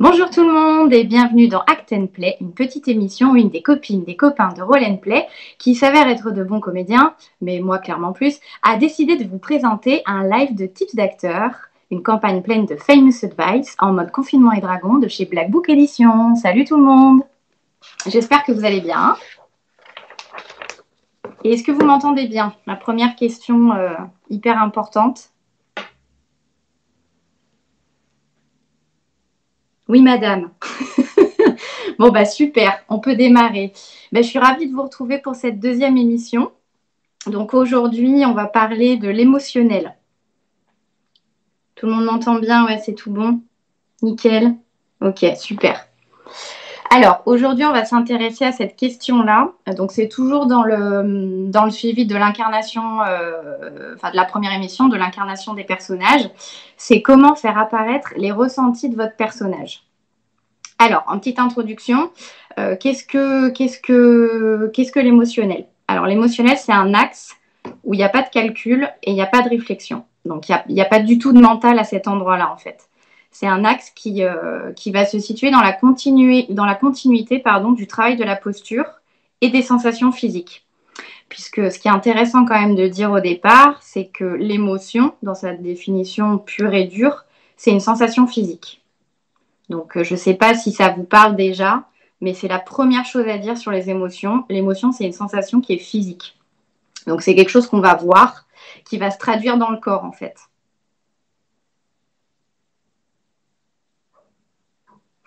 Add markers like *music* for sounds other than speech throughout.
Bonjour tout le monde et bienvenue dans Act and Play, une petite émission où une des copines, des copains de Roll Play, qui s'avère être de bons comédiens, mais moi clairement plus, a décidé de vous présenter un live de tips d'acteurs, une campagne pleine de famous advice en mode confinement et dragon de chez Black Book Edition. Salut tout le monde J'espère que vous allez bien. Et est-ce que vous m'entendez bien? Ma première question euh, hyper importante. Oui, madame. *laughs* bon, bah super, on peut démarrer. Bah, je suis ravie de vous retrouver pour cette deuxième émission. Donc aujourd'hui, on va parler de l'émotionnel. Tout le monde m'entend bien? Ouais, c'est tout bon. Nickel. Ok, super. Alors, aujourd'hui, on va s'intéresser à cette question-là. Donc, c'est toujours dans le, dans le suivi de l'incarnation, euh, enfin, de la première émission, de l'incarnation des personnages. C'est comment faire apparaître les ressentis de votre personnage. Alors, en petite introduction, euh, qu'est-ce que, qu'est-ce que, qu'est-ce que l'émotionnel? Alors, l'émotionnel, c'est un axe où il n'y a pas de calcul et il n'y a pas de réflexion. Donc, il n'y a, a, pas du tout de mental à cet endroit-là, en fait c'est un axe qui, euh, qui va se situer dans la, dans la continuité pardon, du travail de la posture et des sensations physiques. Puisque ce qui est intéressant quand même de dire au départ, c'est que l'émotion, dans sa définition pure et dure, c'est une sensation physique. Donc euh, je ne sais pas si ça vous parle déjà, mais c'est la première chose à dire sur les émotions. L'émotion, c'est une sensation qui est physique. Donc c'est quelque chose qu'on va voir, qui va se traduire dans le corps en fait.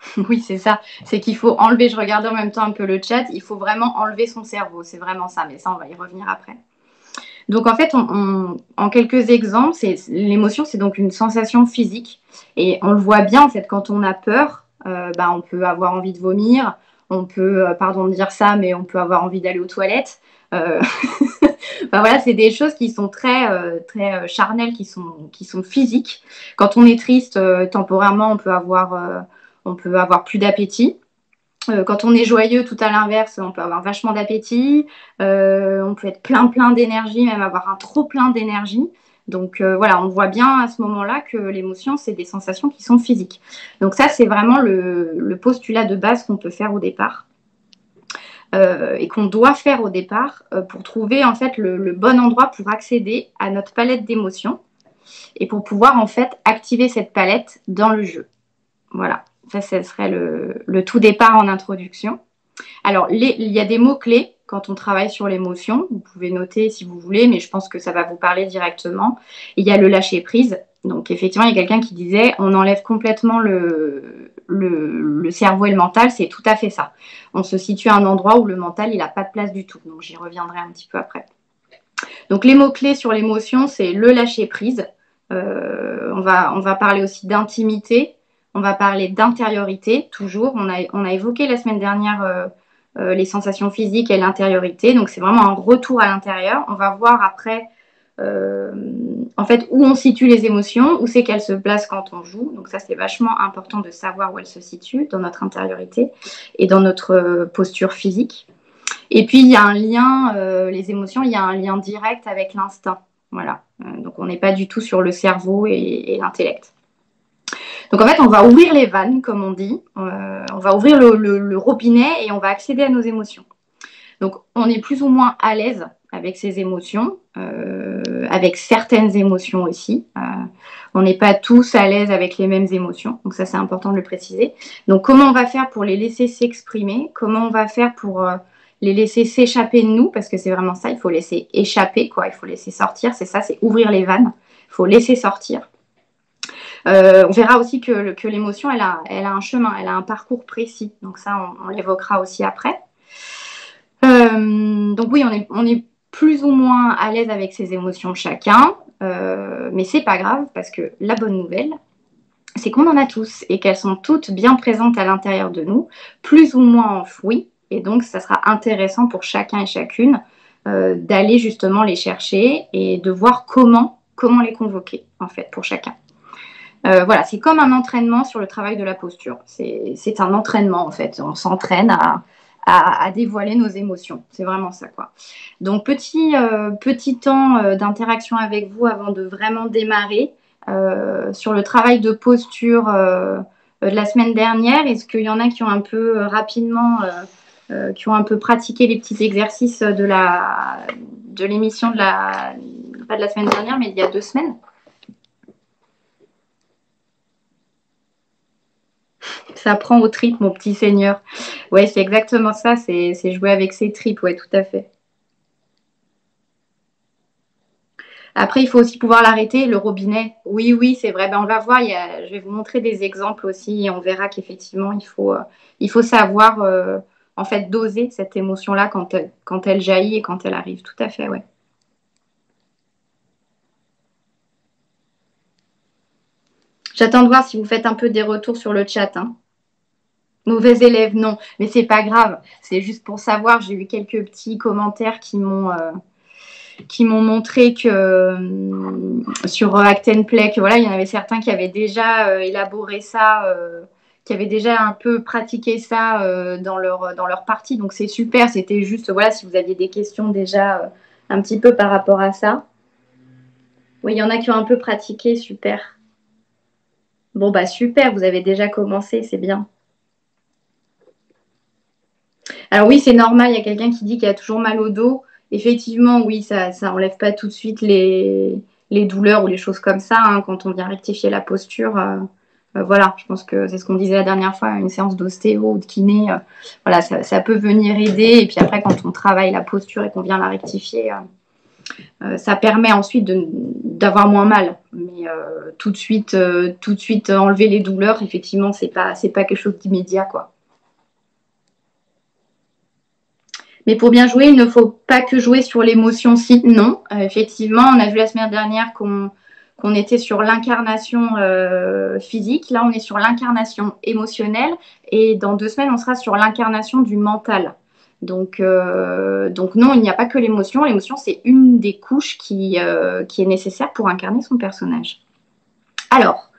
*laughs* Oui, c'est ça. C'est qu'il faut enlever, je regardais en même temps un peu le chat, il faut vraiment enlever son cerveau. C'est vraiment ça, mais ça, on va y revenir après. Donc en fait, en quelques exemples, l'émotion, c'est donc une sensation physique. Et on le voit bien, en fait, quand on a peur, euh, bah, on peut avoir envie de vomir, on peut, euh, pardon de dire ça, mais on peut avoir envie d'aller aux toilettes. Euh, *laughs* voilà, c'est des choses qui sont très, très charnelles, qui sont, qui sont physiques. Quand on est triste, temporairement, on peut avoir on peut avoir plus d'appétit. Euh, quand on est joyeux, tout à l'inverse, on peut avoir vachement d'appétit, euh, on peut être plein plein d'énergie, même avoir un trop plein d'énergie. Donc euh, voilà, on voit bien à ce moment-là que l'émotion, c'est des sensations qui sont physiques. Donc ça, c'est vraiment le, postulat de base qu'on peut faire au départ. et qu'on doit faire au départ pour trouver en fait le, bon endroit pour accéder à notre palette d'émotions et pour pouvoir en fait activer cette palette dans le jeu. Voilà. Ça, ce serait le, tout départ en introduction. Alors, il y a des mots-clés quand on travaille sur l'émotion. Vous pouvez noter si vous voulez, mais je pense que ça va vous parler directement. Il y a le lâcher-prise. Donc, effectivement, il y a quelqu'un qui disait on enlève complètement le, cerveau et le mental. C'est tout à fait ça. On se situe à un endroit où le mental, il n'a pas de place du tout. Donc, j'y reviendrai un petit peu après. Donc, les mots-clés sur l'émotion, c'est le lâcher-prise. Euh, on va parler aussi d'intimité, on va parler d'intériorité, toujours. On a, évoqué la semaine dernière euh, euh, les sensations physiques et l'intériorité. Donc, c'est vraiment un retour à l'intérieur. On va voir après, euh, en fait, où on situe les émotions, où c'est qu'elles se placent quand on joue. Donc, ça, c'est vachement important de savoir où elles se situent dans notre intériorité et dans notre posture physique. Et puis, il y a un lien, les émotions, il y a un lien direct avec l'instinct. Voilà. donc, on n'est pas du tout sur le cerveau et l'intellect. Donc en fait, on va ouvrir les vannes, comme on dit. Euh, on va ouvrir le, robinet et on va accéder à nos émotions. Donc on est plus ou moins à l'aise avec ces émotions, euh, avec certaines émotions aussi. Euh, on n'est pas tous à l'aise avec les mêmes émotions, donc ça c'est important de le préciser. Donc comment on va faire pour les laisser s'exprimer? Comment on va faire pour les laisser s'échapper de nous? Parce que c'est vraiment ça, il faut laisser échapper, quoi. Il faut laisser sortir. C'est ça, c'est ouvrir les vannes. Il faut laisser sortir. Euh, on verra aussi que, l'émotion, elle a, un chemin, elle a un parcours précis. Donc ça, on, l'évoquera aussi après. Euh, donc oui, on est, plus ou moins à l'aise avec ses émotions chacun, euh, mais c'est pas grave parce que la bonne nouvelle, c'est qu'on en a tous et qu'elles sont toutes bien présentes à l'intérieur de nous, plus ou moins enfouies. Et donc, ça sera intéressant pour chacun et chacune d'aller justement les chercher et de voir comment, comment les convoquer, en fait, pour chacun. Euh, voilà, c'est comme un entraînement sur le travail de la posture. C'est un entraînement en fait. On s'entraîne à, dévoiler nos émotions. C'est vraiment ça quoi. Donc petit, euh, temps euh, d'interaction avec vous avant de vraiment démarrer sur le travail de posture de la semaine dernière. Est-ce qu'il y en a qui ont un peu rapidement, qui ont un peu pratiqué les petits exercices de de l'émission de la pas de la semaine dernière, mais il y a deux semaines? Ça prend au tripes, mon petit seigneur. Ouais, c'est exactement ça. C'est jouer avec ses tripes, ouais, tout à fait. Après, il faut aussi pouvoir l'arrêter, le robinet. Oui, oui, c'est vrai. Ben, on va voir. je vais vous montrer des exemples aussi et on verra qu'effectivement, il faut, euh, il faut savoir euh, en fait doser cette émotion-là quand elle, quand elle jaillit et quand elle arrive. Tout à fait, ouais. J'attends de voir si vous faites un peu des retours sur le chat. Hein. Mauvais élève, non, mais c'est pas grave. C'est juste pour savoir. J'ai eu quelques petits commentaires qui m'ont euh, montré que euh, sur Actenplay, que voilà, il y en avait certains qui avaient déjà euh, élaboré ça, qui avaient déjà un peu pratiqué ça dans leur dans leur partie. Donc c'est super. C'était juste voilà, si vous aviez des questions déjà un petit peu par rapport à ça. Oui, il y en a qui ont un peu pratiqué, super. Bon, bah super, vous avez déjà commencé, c'est bien. Alors oui, c'est normal, il y a quelqu'un qui dit qu'il a toujours mal au dos. Effectivement, oui, ça n'enlève pas tout de suite les, douleurs ou les choses comme ça hein, quand on vient rectifier la posture. Euh, euh, voilà, je pense que c'est ce qu'on disait la dernière fois, une séance d'ostéo ou de kiné, euh, voilà, ça, peut venir aider. Et puis après, quand on travaille la posture et qu'on vient la rectifier, ça permet ensuite d'avoir moins mal. Mais euh, tout de suite, euh, tout de suite enlever les douleurs, effectivement, c'est pas pas quelque chose d'immédiat. Mais pour bien jouer, il ne faut pas que jouer sur l'émotion si non. effectivement, on a vu la semaine dernière qu'on était sur l'incarnation physique. Là, on est sur l'incarnation émotionnelle. Et dans deux semaines, on sera sur l'incarnation du mental. Donc, euh, donc non, il n'y a pas que l'émotion. L'émotion, c'est une des couches qui, euh, qui est nécessaire pour incarner son personnage. Alors,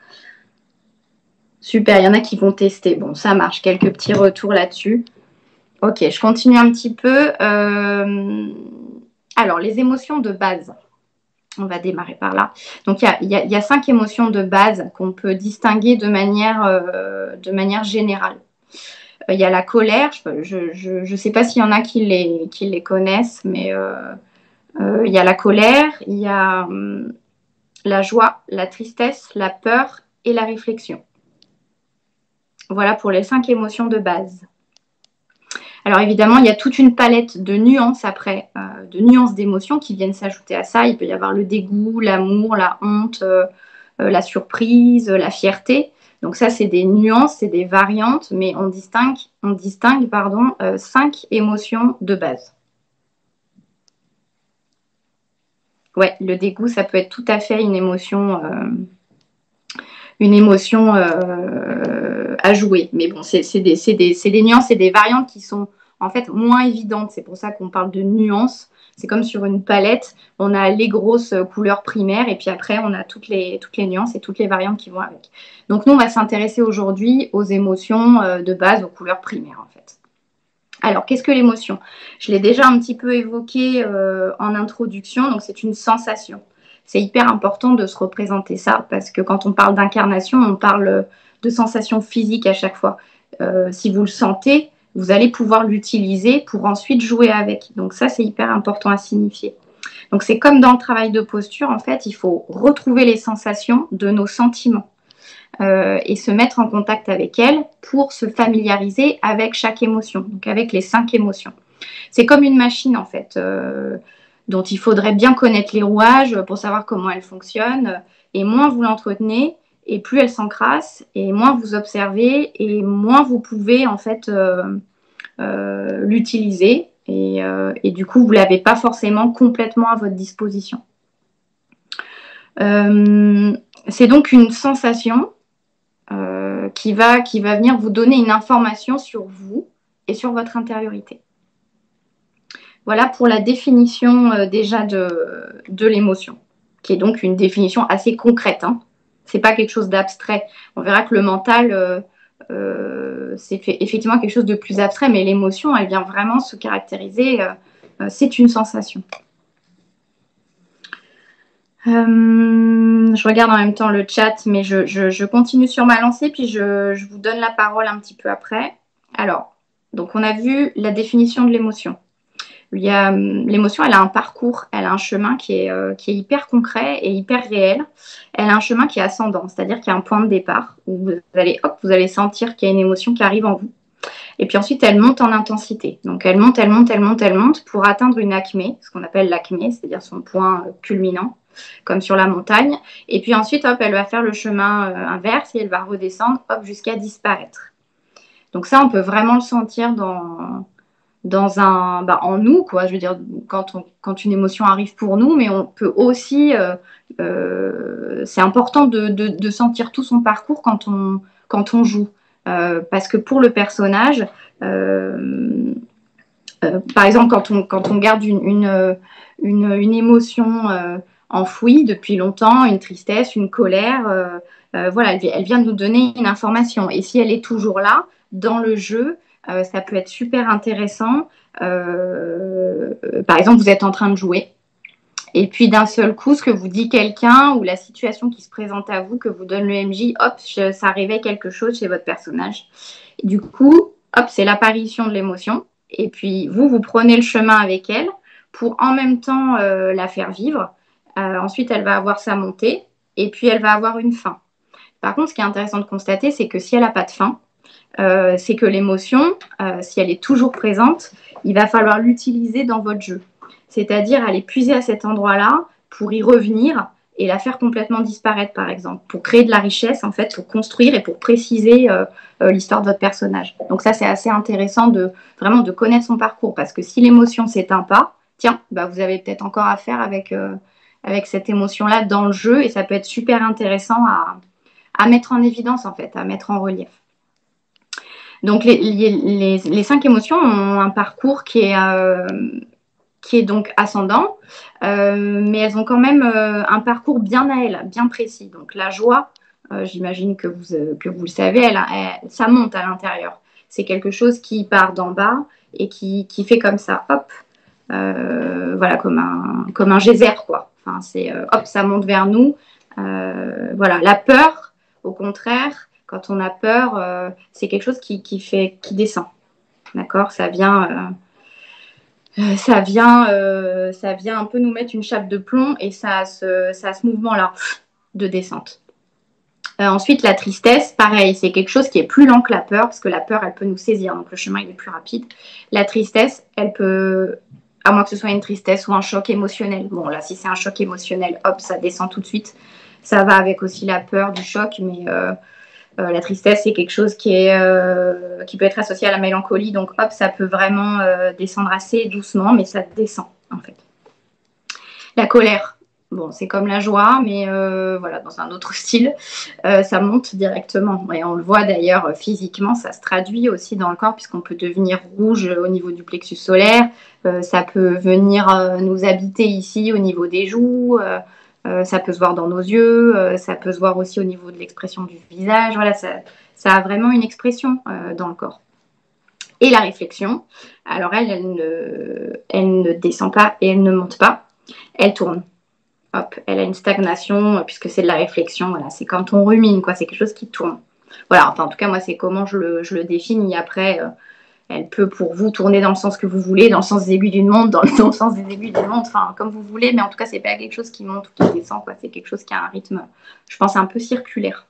super, il y en a qui vont tester. Bon, ça marche. Quelques petits retours là-dessus. Ok, je continue un petit peu. Euh, alors, les émotions de base. On va démarrer par là. Donc, il y a, cinq émotions de base qu'on peut distinguer de manière générale. Euh, il y a la colère. Je ne sais pas s'il y en a qui les, connaissent, mais euh, euh, il y a la colère, il y a hum, la joie, la tristesse, la peur et la réflexion. Voilà pour les cinq émotions de base. Alors évidemment, il y a toute une palette de nuances après, de nuances d'émotions qui viennent s'ajouter à ça. Il peut y avoir le dégoût, l'amour, la honte, la surprise, la fierté. Donc ça, c'est des nuances, c'est des variantes, mais on distingue, on distingue pardon, euh, cinq émotions de base. Ouais, le dégoût, ça peut être tout à fait une émotion, euh, une émotion euh, à jouer. Mais bon, c'est des, des, nuances et des variantes qui sont en fait moins évidentes. C'est pour ça qu'on parle de nuances c'est comme sur une palette, on a les grosses couleurs primaires et puis après on a toutes les, nuances et toutes les variantes qui vont avec. Donc nous on va s'intéresser aujourd'hui aux émotions euh, de base, aux couleurs primaires en fait. Alors qu'est-ce que l'émotion? Je l'ai déjà un petit peu évoqué euh, en introduction, donc c'est une sensation. C'est hyper important de se représenter ça parce que quand on parle d'incarnation, on parle de sensation physique à chaque fois. Euh, si vous le sentez, vous allez pouvoir l'utiliser pour ensuite jouer avec. Donc ça, c'est hyper important à signifier. Donc c'est comme dans le travail de posture, en fait, il faut retrouver les sensations de nos sentiments euh, et se mettre en contact avec elles pour se familiariser avec chaque émotion, donc avec les cinq émotions. C'est comme une machine, en fait, euh, dont il faudrait bien connaître les rouages pour savoir comment elle fonctionne. Et moins vous l'entretenez, et plus elle s'encrasse, et moins vous observez, et moins vous pouvez en fait euh, euh, l'utiliser, euh, et, du coup vous l'avez pas forcément complètement à votre disposition. c'est donc une sensation qui, va, qui va venir vous donner une information sur vous et sur votre intériorité. Voilà pour la définition déjà de, de l'émotion, qui est donc une définition assez concrète. Hein. C'est pas quelque chose d'abstrait. On verra que le mental, euh, euh, c'est effectivement quelque chose de plus abstrait, mais l'émotion, elle vient vraiment se caractériser. Euh, c'est une sensation. je regarde en même temps le chat, mais je, continue sur ma lancée, puis je, vous donne la parole un petit peu après. Alors, donc on a vu la définition de l'émotion. L'émotion, elle a un parcours, elle a un chemin qui est, euh, qui est hyper concret et hyper réel. Elle a un chemin qui est ascendant, c'est-à-dire qu'il y a un point de départ où vous allez, hop, vous allez sentir qu'il y a une émotion qui arrive en vous. Et puis ensuite, elle monte en intensité. Donc elle monte, elle monte, elle monte, elle monte pour atteindre une acmé, ce qu'on appelle l'acmé, c'est-à-dire son point culminant comme sur la montagne. Et puis ensuite, hop, elle va faire le chemin euh, inverse et elle va redescendre, hop, jusqu'à disparaître. Donc ça, on peut vraiment le sentir dans, dans un, bah, en nous, quoi. Je veux dire, quand, quand une émotion arrive pour nous, mais on peut aussi, euh, euh, c'est important de, sentir tout son parcours quand on, quand on joue. parce que pour le personnage, par exemple, quand on, quand on garde une, une, une, émotion enfouie depuis longtemps, une tristesse, une colère. Euh, euh, voilà, elle, vient de nous donner une information. Et si elle est toujours là, dans le jeu, euh, ça peut être super intéressant. par exemple, vous êtes en train de jouer. Et puis d'un seul coup, ce que vous dit quelqu'un ou la situation qui se présente à vous, que vous donne le MJ, hop, ça réveille quelque chose chez votre personnage. du coup, hop, c'est l'apparition de l'émotion. Et puis vous, vous prenez le chemin avec elle pour en même temps la faire vivre euh, ensuite, elle va avoir sa montée et puis elle va avoir une fin. Par contre, ce qui est intéressant de constater, c'est que si elle n'a pas de fin, euh, c'est que l'émotion, euh, si elle est toujours présente, il va falloir l'utiliser dans votre jeu. C'est-à-dire aller puiser à cet endroit-là pour y revenir et la faire complètement disparaître, par exemple, pour créer de la richesse, en fait, pour construire et pour préciser l'histoire de votre personnage. Donc ça, c'est assez intéressant de vraiment de connaître son parcours, parce que si l'émotion s'éteint pas, tiens, bah, vous avez peut-être encore à faire avec avec cette émotion-là dans le jeu et ça peut être super intéressant à, mettre en évidence en fait, à mettre en relief. Donc les, cinq émotions ont un parcours qui est, euh, qui est donc ascendant, euh, mais elles ont quand même euh, un parcours bien à elles, bien précis. Donc la joie, j'imagine que vous, que vous le savez, elle, ça monte à l'intérieur. C'est quelque chose qui part d'en bas et qui, qui, fait comme ça, hop, voilà, comme un, comme un geyser, quoi. Enfin, c'est hop, ça monte vers nous. Voilà, la peur, au contraire, quand on a peur, euh, c'est quelque chose qui, fait, qui descend. D'accord? Ça vient, ça vient, ça vient un peu nous mettre une chape de plomb et ça a ce, ça ce mouvement-là de descente. ensuite, la tristesse, pareil, c'est quelque chose qui est plus lent que la peur, parce que la peur, elle peut nous saisir, donc le chemin il est plus rapide. La tristesse, elle peut à moins que ce soit une tristesse ou un choc émotionnel. Bon, là, si c'est un choc émotionnel, hop, ça descend tout de suite. Ça va avec aussi la peur du choc, mais euh, euh, la tristesse, c'est quelque chose euh, qui peut être associé à la mélancolie. Donc, hop, ça peut vraiment descendre assez doucement, mais ça descend, en fait. La colère, Bon, c'est comme la joie, mais euh, voilà, dans un autre *laughs* style, euh, ça monte directement. Et on le voit d'ailleurs euh, physiquement, ça se traduit aussi dans le corps, puisqu'on peut devenir rouge au niveau du plexus solaire, ça peut venir nous habiter ici au niveau des joues, ça peut se voir dans nos yeux, ça peut se voir aussi au niveau de l'expression du visage. Voilà, ça, a vraiment une expression dans le corps. Et la réflexion, alors elle, elle ne, descend pas et elle ne monte pas, elle tourne elle a une stagnation euh, puisque c'est de la réflexion. Voilà, c'est quand on rumine, quoi. C'est quelque chose qui tourne. Voilà. Enfin, en tout cas, moi, c'est comment je le, définis. Après, euh, elle peut pour vous tourner dans le sens que vous voulez, dans le sens des aiguilles d'une montre, dans le, sens des aiguilles d'une montre, enfin, comme vous voulez. Mais en tout cas, c'est pas quelque chose qui monte ou qui descend. C'est quelque chose qui a un rythme, je pense, un peu circulaire.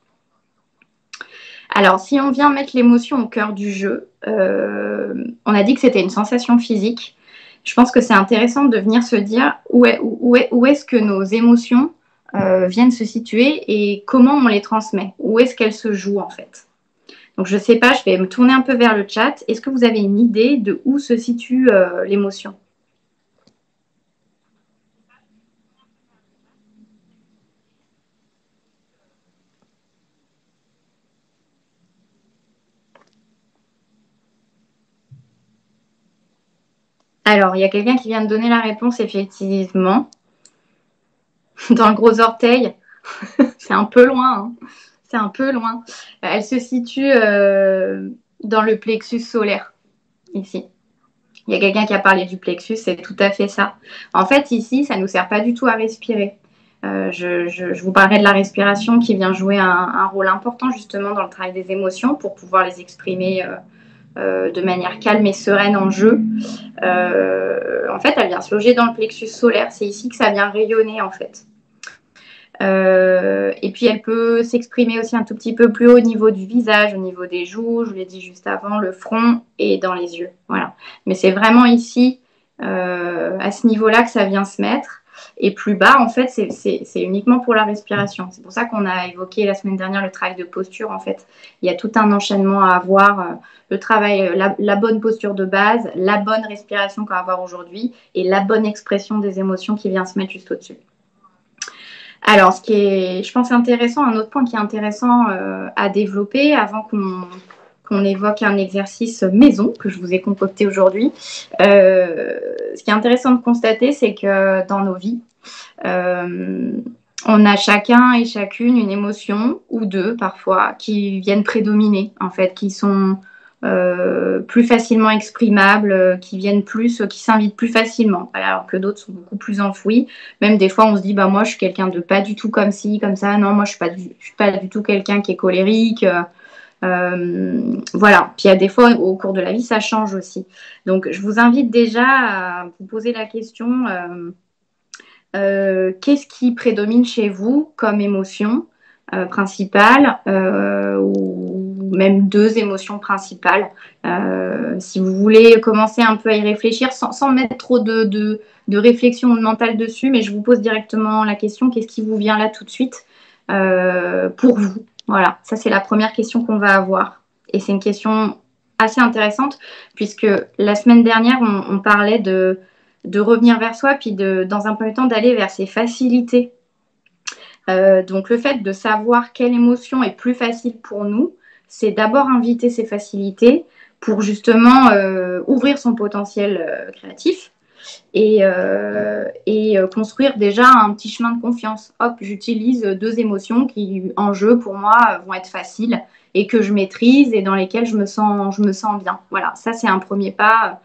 Alors, si on vient mettre l'émotion au cœur du jeu, euh, on a dit que c'était une sensation physique je pense que c'est intéressant de venir se dire où est-ce que nos émotions euh, viennent se situer et comment on les transmet, où est-ce qu'elles se jouent en fait? Donc je ne sais pas, je vais me tourner un peu vers le chat. Est-ce que vous avez une idée de où se situe euh, l'émotion? Alors, il y a quelqu'un qui vient de donner la réponse, effectivement. *laughs* Dans le gros orteil. *laughs* c'est un peu loin. Hein. Un peu loin. Elle se situe euh, dans le plexus solaire, ici. Il y a quelqu'un qui a parlé du plexus, c'est tout à fait ça. En fait, ici, ça ne nous sert pas du tout à respirer. je, vous parlerai de la respiration qui vient jouer un, rôle important justement dans le travail des émotions pour pouvoir les exprimer de manière calme et sereine en jeu. en fait, elle vient se loger dans le plexus solaire. C'est ici que ça vient rayonner en fait. Euh, et puis elle peut s'exprimer aussi un tout petit peu plus haut au niveau du visage, au niveau des joues, je l'ai dit juste avant, le front et dans les yeux. Voilà. Mais c'est vraiment ici, euh, à ce niveau-là, que ça vient se mettre. Et plus bas, en fait, c'est uniquement pour la respiration. C'est pour ça qu'on a évoqué la semaine dernière le travail de posture. En fait, il y a tout un enchaînement à avoir. Euh, le travail, la, la, bonne posture de base, la bonne respiration qu'on va avoir aujourd'hui et la bonne expression des émotions qui vient se mettre juste au-dessus. Alors, ce qui est, je pense, intéressant, un autre point qui est intéressant euh, à développer avant qu'on évoque un exercice maison que je vous ai concocté aujourd'hui. Euh, ce qui est intéressant de constater, c'est que dans nos vies, euh, on a chacun et chacune une émotion ou deux parfois qui viennent prédominer, en fait, qui sont euh, plus facilement exprimables, euh, qui viennent plus, euh, qui s'invitent plus facilement, alors que d'autres sont beaucoup plus enfouis. Même des fois, on se dit, bah moi, je suis quelqu'un de pas du tout comme ci, comme ça. Non, moi, je suis pas, suis pas du tout quelqu'un qui est colérique. voilà. Puis il y a des fois, au cours de la vie, ça change aussi. Donc, je vous invite déjà à vous poser la question qu'est-ce qui prédomine chez vous comme émotion principale même deux émotions principales. Euh, si vous voulez commencer un peu à y réfléchir sans, mettre trop de, de, réflexion mentale dessus, mais je vous pose directement la question, qu'est-ce qui vous vient là tout de suite euh, pour vous? Voilà, ça c'est la première question qu'on va avoir. Et c'est une question assez intéressante puisque la semaine dernière, on, parlait de, de, revenir vers soi, puis de, dans un premier temps d'aller vers ses facilités. Euh, donc le fait de savoir quelle émotion est plus facile pour nous, c'est d'abord inviter ses facilités pour justement euh, ouvrir son potentiel euh, créatif et, euh, construire déjà un petit chemin de confiance. Hop, j'utilise deux émotions qui, en jeu, pour moi, vont être faciles et que je maîtrise et dans lesquelles je me sens, bien. Voilà, ça c'est un premier pas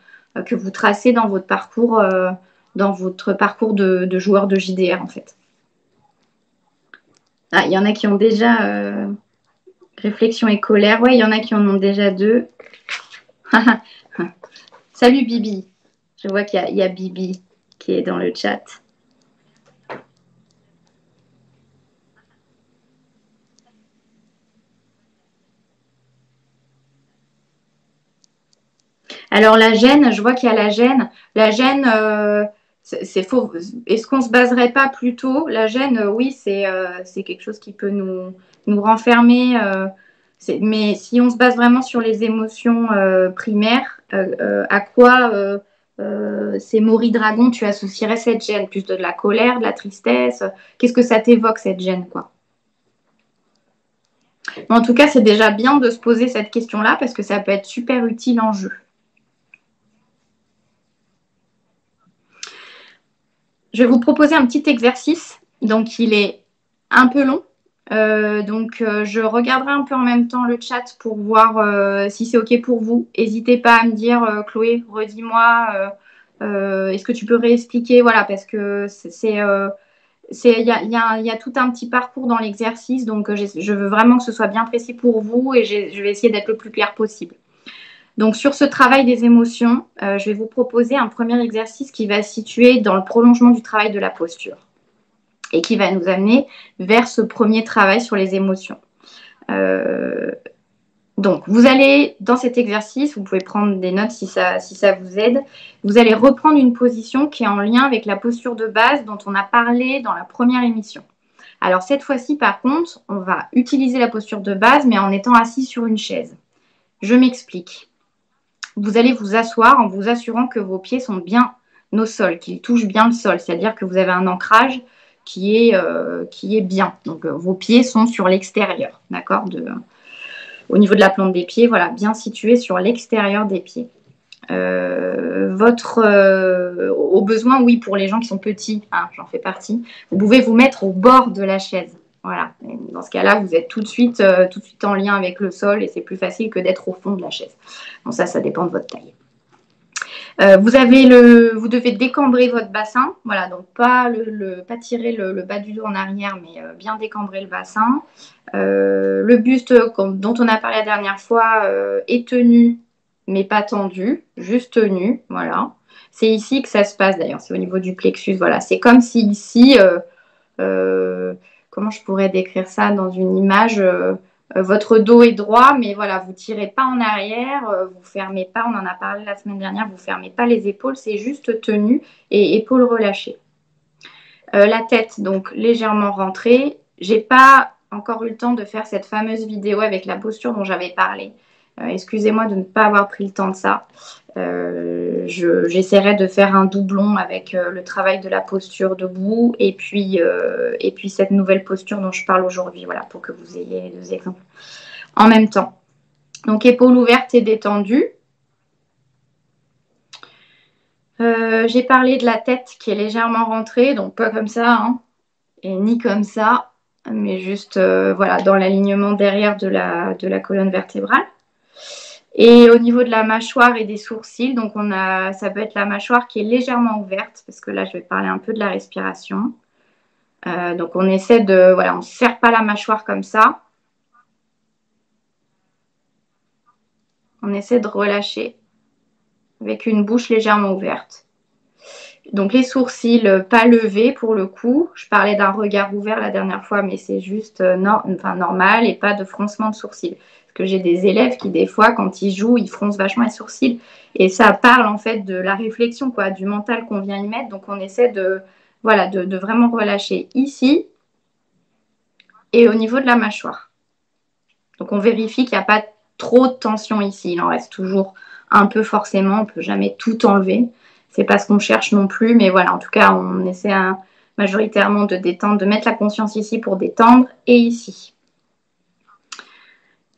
que vous tracez dans votre parcours, dans votre parcours de, de, joueur de JDR en fait. Ah, il y en a qui ont déjà Réflexion et colère. Ouais, il y en a qui en ont déjà deux. *laughs* Salut Bibi. Je vois qu'il y, a Bibi qui est dans le chat. Alors la gêne, je vois qu'il y a la gêne. La gêne, euh, c'est faux. Est-ce qu'on se baserait pas plutôt? La gêne, euh, oui, euh, c'est quelque chose qui peut nous, nous renfermer. Euh, mais si on se base vraiment sur les émotions primaires, à quoi ces Maury Dragon tu associerais cette gêne? Plus de la colère, de la tristesse? Qu'est-ce que ça t'évoque cette gêne quoi? En tout cas, c'est déjà bien de se poser cette question-là parce que ça peut être super utile en jeu. Je vais vous proposer un petit exercice. Donc, il est un peu long. Euh, donc, euh, je regarderai un peu en même temps le chat pour voir euh, si c'est OK pour vous. N'hésitez pas à me dire, Chloé, redis-moi, est-ce que tu peux réexpliquer? Voilà, parce que c'est. il y a, y a, tout un petit parcours dans l'exercice, donc je veux vraiment que ce soit bien précis pour vous et je vais essayer d'être le plus clair possible. Donc sur ce travail des émotions, je vais vous proposer un premier exercice qui va se situer dans le prolongement du travail de la posture et qui va nous amener vers ce premier travail sur les émotions. Euh, donc, vous allez, dans cet exercice, vous pouvez prendre des notes si ça, si ça vous aide, vous allez reprendre une position qui est en lien avec la posture de base dont on a parlé dans la première émission. Alors, cette fois-ci, par contre, on va utiliser la posture de base, mais en étant assis sur une chaise. Je m'explique vous allez vous asseoir en vous assurant que vos pieds sont bien au sol, qu'ils touchent bien le sol, c'est-à-dire que vous avez un ancrage qui est, euh, qui est bien. Donc euh, vos pieds sont sur l'extérieur, d'accord Au niveau de la plante des pieds, voilà, bien situé sur l'extérieur des pieds. Euh, votre, au besoin, oui, pour les gens qui sont petits, hein, j'en fais partie, vous pouvez vous mettre au bord de la chaise. Voilà. dans ce cas-là, vous êtes tout de suite, tout de suite en lien avec le sol et c'est plus facile que d'être au fond de la chaise. Donc ça, ça dépend de votre taille. Euh, vous, devez décambrer votre bassin. Voilà, donc pas, tirer le, bas du dos en arrière, mais euh, bien décambrer le bassin. Euh, le buste dont on a parlé la dernière fois est tenu, mais pas tendu, juste tenu. Voilà. C'est ici que ça se passe d'ailleurs, c'est au niveau du plexus. Voilà, c'est comme si ici, comment je pourrais décrire ça dans une image votre dos est droit, mais voilà, vous tirez pas en arrière, euh, vous fermez pas, on en a parlé la semaine dernière, vous fermez pas les épaules, c'est juste tenu et épaules relâchées. Euh, la tête, donc légèrement rentrée. J'ai pas encore eu le temps de faire cette fameuse vidéo avec la posture dont j'avais parlé. Excusez-moi de ne pas avoir pris le temps de ça. Euh, j'essaierai de faire un doublon avec euh, le travail de la posture debout et puis, euh, et puis cette nouvelle posture dont je parle aujourd'hui, voilà, pour que vous ayez deux exemples en même temps. Donc épaules ouvertes et détendues. J'ai parlé de la tête qui est légèrement rentrée, donc pas comme ça, hein, et ni comme ça, mais juste voilà, dans l'alignement derrière de la, de la colonne vertébrale. Et au niveau de la mâchoire et des sourcils, donc on a, ça peut être la mâchoire qui est légèrement ouverte, parce que là je vais parler un peu de la respiration. Euh, donc on essaie de, voilà, on ne serre pas la mâchoire comme ça. On essaie de relâcher avec une bouche légèrement ouverte. Donc les sourcils pas levés pour le coup. Je parlais d'un regard ouvert la dernière fois, mais c'est juste euh, normal et pas de froncement de sourcils j'ai des élèves qui, des fois, quand ils jouent, ils froncent vachement les sourcils. Et ça parle en fait de la réflexion, quoi, du mental qu'on vient y mettre. Donc on essaie de, voilà, de, vraiment relâcher ici et au niveau de la mâchoire. Donc on vérifie qu'il n'y a pas trop de tension ici. Il en reste toujours un peu forcément. On peut jamais tout enlever. C'est pas ce qu'on cherche non plus. Mais voilà, en tout cas, on essaie majoritairement de détendre, de mettre la conscience ici pour détendre et ici.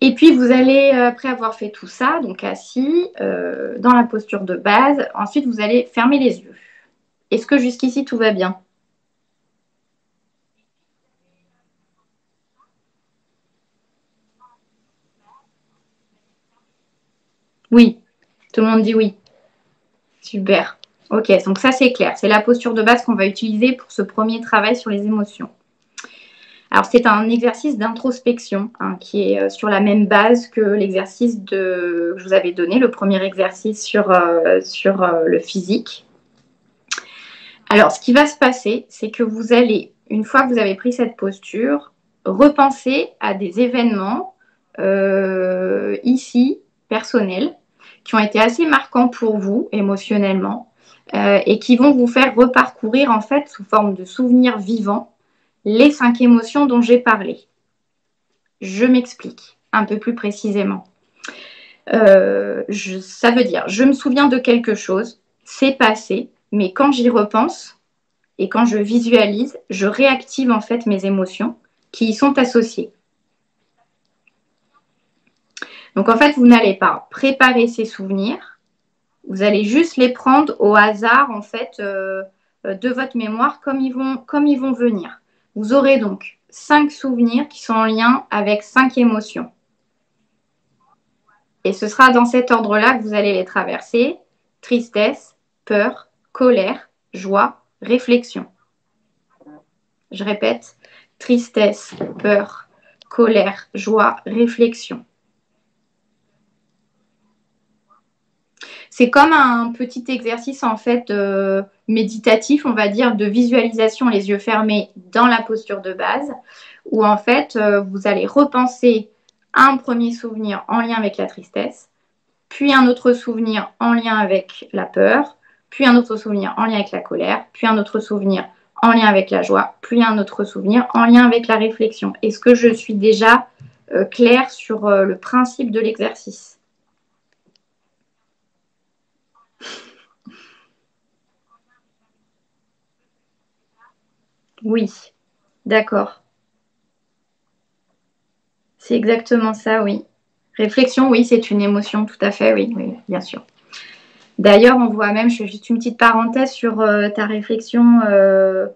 Et puis, vous allez, euh, après avoir fait tout ça, donc assis, euh, dans la posture de base, ensuite, vous allez fermer les yeux. Est-ce que jusqu'ici, tout va bien? Oui, tout le monde dit oui. Super. Ok, donc ça, c'est clair. C'est la posture de base qu'on va utiliser pour ce premier travail sur les émotions. Alors c'est un exercice d'introspection hein, qui est euh, sur la même base que l'exercice que je vous avais donné, le premier exercice sur, euh, euh, le physique. Alors ce qui va se passer, c'est que vous allez, une fois que vous avez pris cette posture, repenser à des événements ici, personnels, qui ont été assez marquants pour vous émotionnellement et qui vont vous faire reparcourir en fait sous forme de souvenirs vivants les cinq émotions dont j'ai parlé. Je m'explique un peu plus précisément. Euh, ça veut dire, je me souviens de quelque chose, c'est passé, mais quand j'y repense et quand je visualise, je réactive en fait mes émotions qui y sont associées. Donc en fait, vous n'allez pas préparer ces souvenirs, vous allez juste les prendre au hasard en fait euh, de votre mémoire comme ils vont venir. Vous aurez donc cinq souvenirs qui sont en lien avec cinq émotions. Et ce sera dans cet ordre-là que vous allez les traverser. Tristesse, peur, colère, joie, réflexion. Je répète, tristesse, peur, colère, joie, réflexion. C'est comme un petit exercice en fait euh, méditatif, on va dire, de visualisation les yeux fermés dans la posture de base, où en fait euh, vous allez repenser un premier souvenir en lien avec la tristesse, puis un autre souvenir en lien avec la peur, puis un autre souvenir en lien avec la colère, puis un autre souvenir en lien avec la joie, puis un autre souvenir en lien avec la réflexion. Est-ce que je suis déjà euh, claire sur le principe de l'exercice? Oui, d'accord. C'est exactement ça, oui. Réflexion, oui, c'est une émotion, tout à fait, oui, oui bien sûr. D'ailleurs, on voit même, je fais juste une petite parenthèse sur euh, ta réflexion, euh,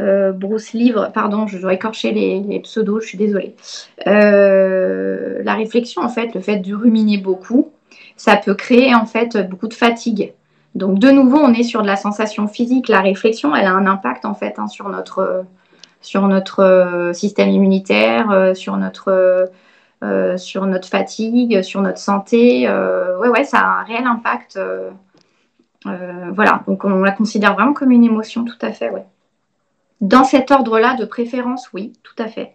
euh, Bruce Livre, pardon, je dois écorcher les, pseudos, je suis désolée. La réflexion, en fait, le fait de ruminer beaucoup, ça peut créer en fait beaucoup de fatigue. Donc de nouveau, on est sur de la sensation physique. La réflexion, elle a un impact en fait hein, sur notre, sur notre euh, système immunitaire, euh, sur notre, euh, sur notre fatigue, sur notre santé. ouais, ouais, ça a un réel impact. voilà, donc on la considère vraiment comme une émotion, tout à fait, ouais. Dans cet ordre-là, de préférence, oui, tout à fait.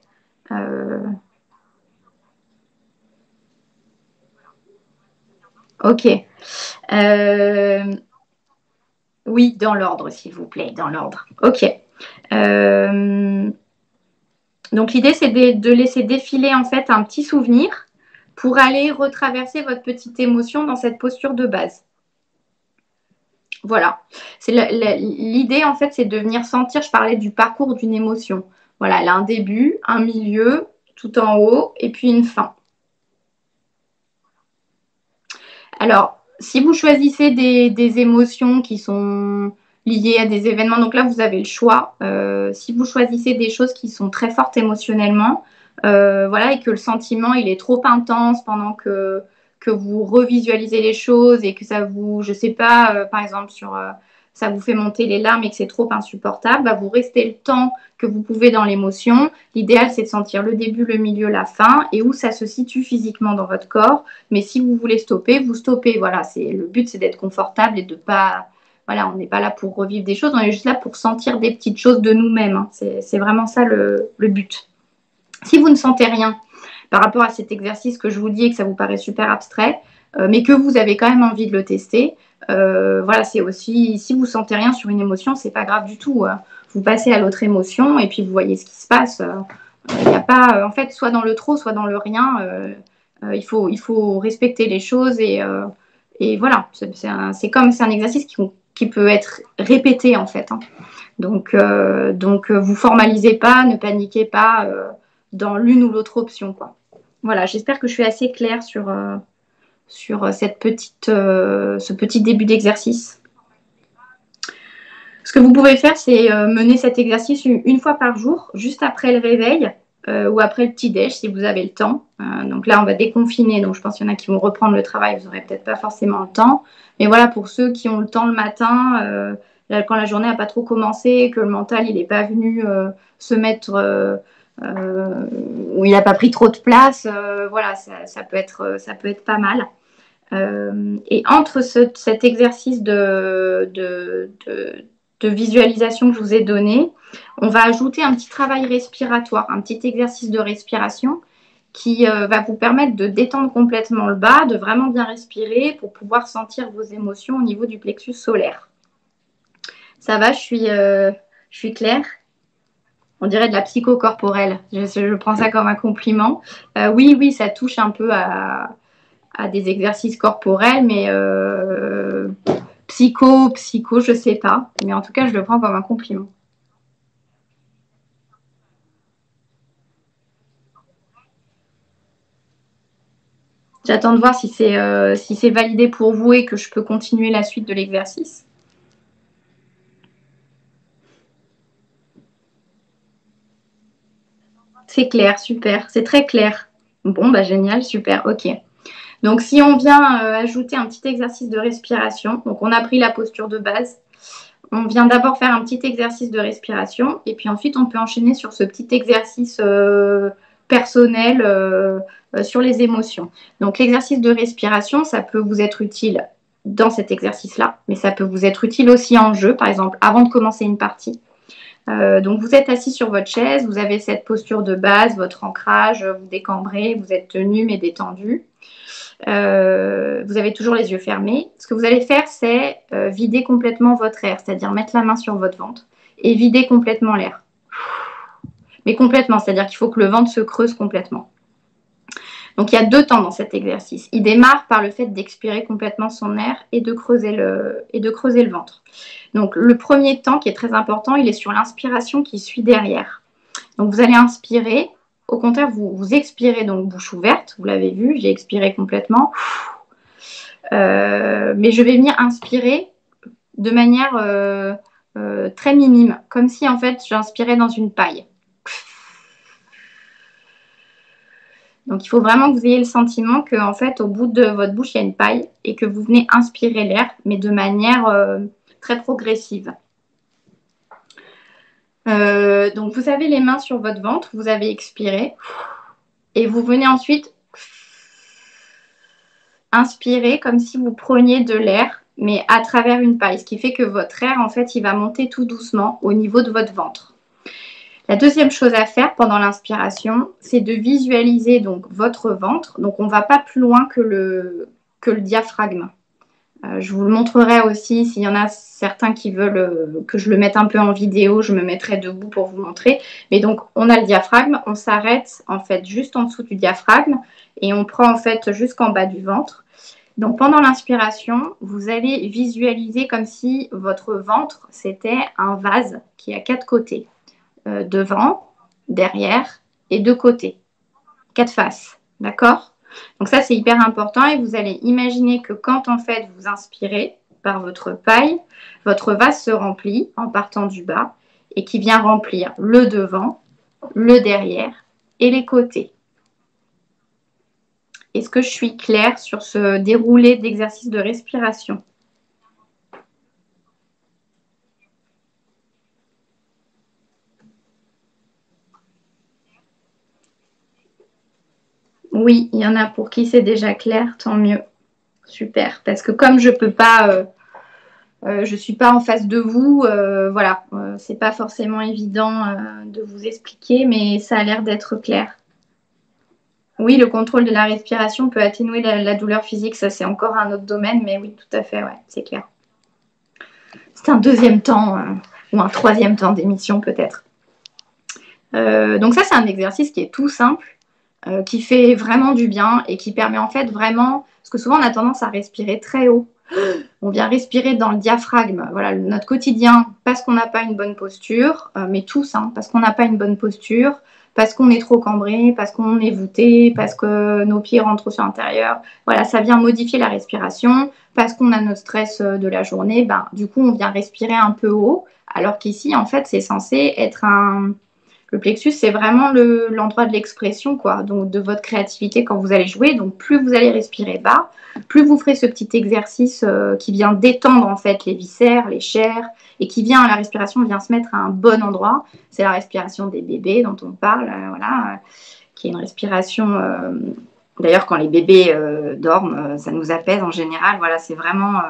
Ok. Oui, dans l'ordre, s'il vous plaît, dans l'ordre. Ok. Euh, donc l'idée, c'est de, laisser défiler en fait un petit souvenir pour aller retraverser votre petite émotion dans cette posture de base. Voilà. L'idée, en fait, c'est de venir sentir, je parlais du parcours d'une émotion. Voilà, elle a un début, un milieu, tout en haut, et puis une fin. Alors, si vous choisissez des émotions qui sont liées à des événements. Donc là, vous avez le choix. Euh, si vous choisissez des choses qui sont très fortes émotionnellement, euh, voilà, et que le sentiment il est trop intense pendant que que vous revisualisez les choses et que ça vous, je sais pas, euh, par exemple sur ça vous fait monter les larmes et que c'est trop insupportable, bah, vous restez le temps que vous pouvez dans l'émotion. L'idéal, c'est de sentir le début, le milieu, la fin et où ça se situe physiquement dans votre corps. Mais si vous voulez stopper, vous stoppez. Voilà, c'est le but, c'est d'être confortable et de pas voilà, on n'est pas là pour revivre des choses, on est juste là pour sentir des petites choses de nous-mêmes. Hein. C'est vraiment ça le, but. Si vous ne sentez rien par rapport à cet exercice que je vous dis et que ça vous paraît super abstrait, euh, mais que vous avez quand même envie de le tester, euh, voilà, c'est aussi, si vous sentez rien sur une émotion, c'est pas grave du tout. Hein. Vous passez à l'autre émotion et puis vous voyez ce qui se passe. Il n'y a pas, en fait, soit dans le trop, soit dans le rien. Euh, il, faut, il faut respecter les choses et, voilà. C'est comme, c'est un exercice qui, peut être répété en fait. Hein. Donc, euh, donc euh, vous formalisez pas, ne paniquez pas euh, dans l'une ou l'autre option. Voilà, j'espère que je suis assez claire sur, sur cette petite, ce petit début d'exercice. Ce que vous pouvez faire, c'est mener cet exercice une, fois par jour, juste après le réveil ou après le petit déj, si vous avez le temps. donc là, on va déconfiner, donc je pense qu'il y en a qui vont reprendre le travail, vous n'aurez peut-être pas forcément le temps. Mais voilà, pour ceux qui ont le temps le matin, euh, quand la journée n'a pas trop commencé, que le mental il n'est pas venu euh, se mettre euh, où il n'a pas pris trop de place, voilà, ça, peut être, ça peut être pas mal. et entre cet exercice de, visualisation que je vous ai donné, on va ajouter un petit travail respiratoire, un petit exercice de respiration qui euh, va vous permettre de détendre complètement le bas, de vraiment bien respirer pour pouvoir sentir vos émotions au niveau du plexus solaire. Ça va, je euh, je suis claire? On dirait de la psychocorporelle. Je, je prends ça comme un compliment. Euh, oui, oui, ça touche un peu à, des exercices corporels, mais psycho, psycho, je sais pas. Mais en tout cas, je le prends comme un compliment. J'attends de voir si c'est euh, validé pour vous et que je peux continuer la suite de l'exercice. C'est clair, super. C'est très clair. Bon, bah génial, super, ok. Donc si on vient euh, ajouter un petit exercice de respiration, donc on a pris la posture de base, on vient d'abord faire un petit exercice de respiration et puis ensuite on peut enchaîner sur ce petit exercice euh, personnel euh, sur les émotions. Donc l'exercice de respiration, ça peut vous être utile dans cet exercice-là, mais ça peut vous être utile aussi en jeu, par exemple, avant de commencer une partie. Euh, donc vous êtes assis sur votre chaise, vous avez cette posture de base, votre ancrage, vous décambrez, vous êtes tenu mais détendu. vous avez toujours les yeux fermés. Ce que vous allez faire, c'est vider complètement votre air, c'est-à-dire mettre la main sur votre ventre et vider complètement l'air mais complètement, c'est-à-dire qu'il faut que le ventre se creuse complètement. Donc il y a deux temps dans cet exercice. Il démarre par le fait d'expirer complètement son air et de creuser le, ventre. Donc le premier temps qui est très important, il est sur l'inspiration qui suit derrière. Donc vous allez inspirer, au contraire vous, vous expirez donc bouche ouverte, vous l'avez vu, j'ai expiré complètement. Euh, mais je vais venir inspirer de manière euh, euh, très minime, comme si en fait j'inspirais dans une paille. Donc il faut vraiment que vous ayez le sentiment que en fait au bout de votre bouche il y a une paille et que vous venez inspirer l'air, mais de manière euh, très progressive. Euh, donc vous avez les mains sur votre ventre, vous avez expiré et vous venez ensuite inspirer comme si vous preniez de l'air, mais à travers une paille, ce qui fait que votre air en fait il va monter tout doucement au niveau de votre ventre. La deuxième chose à faire pendant l'inspiration, c'est de visualiser donc votre ventre. Donc on ne va pas plus loin que le, diaphragme. Euh, je vous le montrerai aussi s'il y en a certains qui veulent euh, que je le mette un peu en vidéo, je me mettrai debout pour vous montrer. Mais donc on a le diaphragme, on s'arrête en fait juste en dessous du diaphragme et on prend en fait jusqu'en bas du ventre. Donc pendant l'inspiration, vous allez visualiser comme si votre ventre c'était un vase qui a quatre côtés. Euh, devant, derrière et de côté. Quatre faces. D'accord? Donc ça, c'est hyper important et vous allez imaginer que quand en fait vous inspirez par votre paille, votre vase se remplit en partant du bas et qui vient remplir le devant, le derrière et les côtés. Est-ce que je suis claire sur ce déroulé d'exercice de respiration? Oui, il y en a pour qui c'est déjà clair, tant mieux. Super. Parce que comme je peux pas, euh, euh, je suis pas en face de vous, euh, voilà, c'est pas forcément évident de vous expliquer, mais ça a l'air d'être clair. Oui, le contrôle de la respiration peut atténuer la, douleur physique, ça c'est encore un autre domaine, mais oui, tout à fait, ouais, c'est clair. C'est un deuxième temps ou un troisième temps d'émission peut-être. donc ça c'est un exercice qui est tout simple euh, qui fait vraiment du bien et qui permet en fait vraiment, parce que souvent on a tendance à respirer très haut. On vient respirer dans le diaphragme, voilà, notre quotidien, parce qu'on n'a pas une bonne posture, euh, mais tous, hein, parce qu'on n'a pas une bonne posture, parce qu'on est trop cambré, parce qu'on est voûté, parce que nos pieds rentrent sur l'intérieur. Voilà, ça vient modifier la respiration, parce qu'on a notre stress euh, de la journée, ben, du coup on vient respirer un peu haut, alors qu'ici en fait c'est censé être un, le plexus, c'est vraiment l'endroit de l'expression, quoi, donc de votre créativité quand vous allez jouer. Donc, plus vous allez respirer bas, plus vous ferez ce petit exercice euh, qui vient détendre en fait les viscères, les chairs, et qui vient, la respiration vient se mettre à un bon endroit. C'est la respiration des bébés dont on parle, euh, voilà, euh, qui est une respiration. D'ailleurs, quand les bébés dorment, ça nous apaise en général. Voilà, c'est vraiment,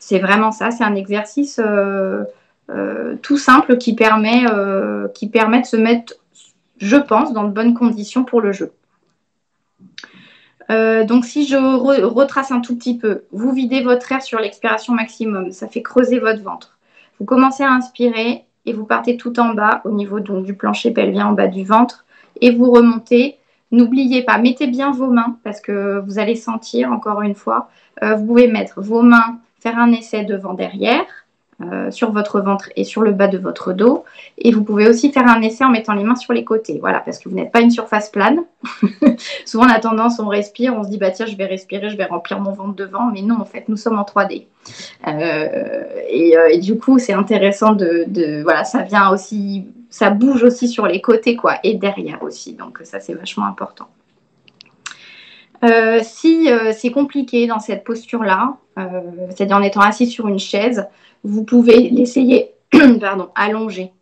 c'est vraiment ça. C'est un exercice tout simple qui permet, euh, qui permet de se mettre, je pense, dans de bonnes conditions pour le jeu. Euh, donc si je retrace un tout petit peu, vous videz votre air sur l'expiration maximum, ça fait creuser votre ventre. Vous commencez à inspirer et vous partez tout en bas au niveau donc, du plancher pelvien en bas du ventre et vous remontez. N'oubliez pas, mettez bien vos mains parce que vous allez sentir encore une fois. vous pouvez mettre vos mains, faire un essai devant derrière euh, sur votre ventre et sur le bas de votre dos. Et vous pouvez aussi faire un essai en mettant les mains sur les côtés. Voilà, parce que vous n'êtes pas une surface plane. *laughs* Souvent, on a tendance, on respire, on se dit, bah tiens, je vais respirer, je vais remplir mon ventre devant. Mais non, en fait, nous sommes en 3D. Euh, euh, et, du coup, c'est intéressant de, Voilà, ça vient aussi. Ça bouge aussi sur les côtés, quoi, et derrière aussi. Donc, ça, c'est vachement important. si c'est compliqué dans cette posture-là, c'est-à-dire en étant assis sur une chaise, vous pouvez l'essayer *clears throat* pardon, allongé.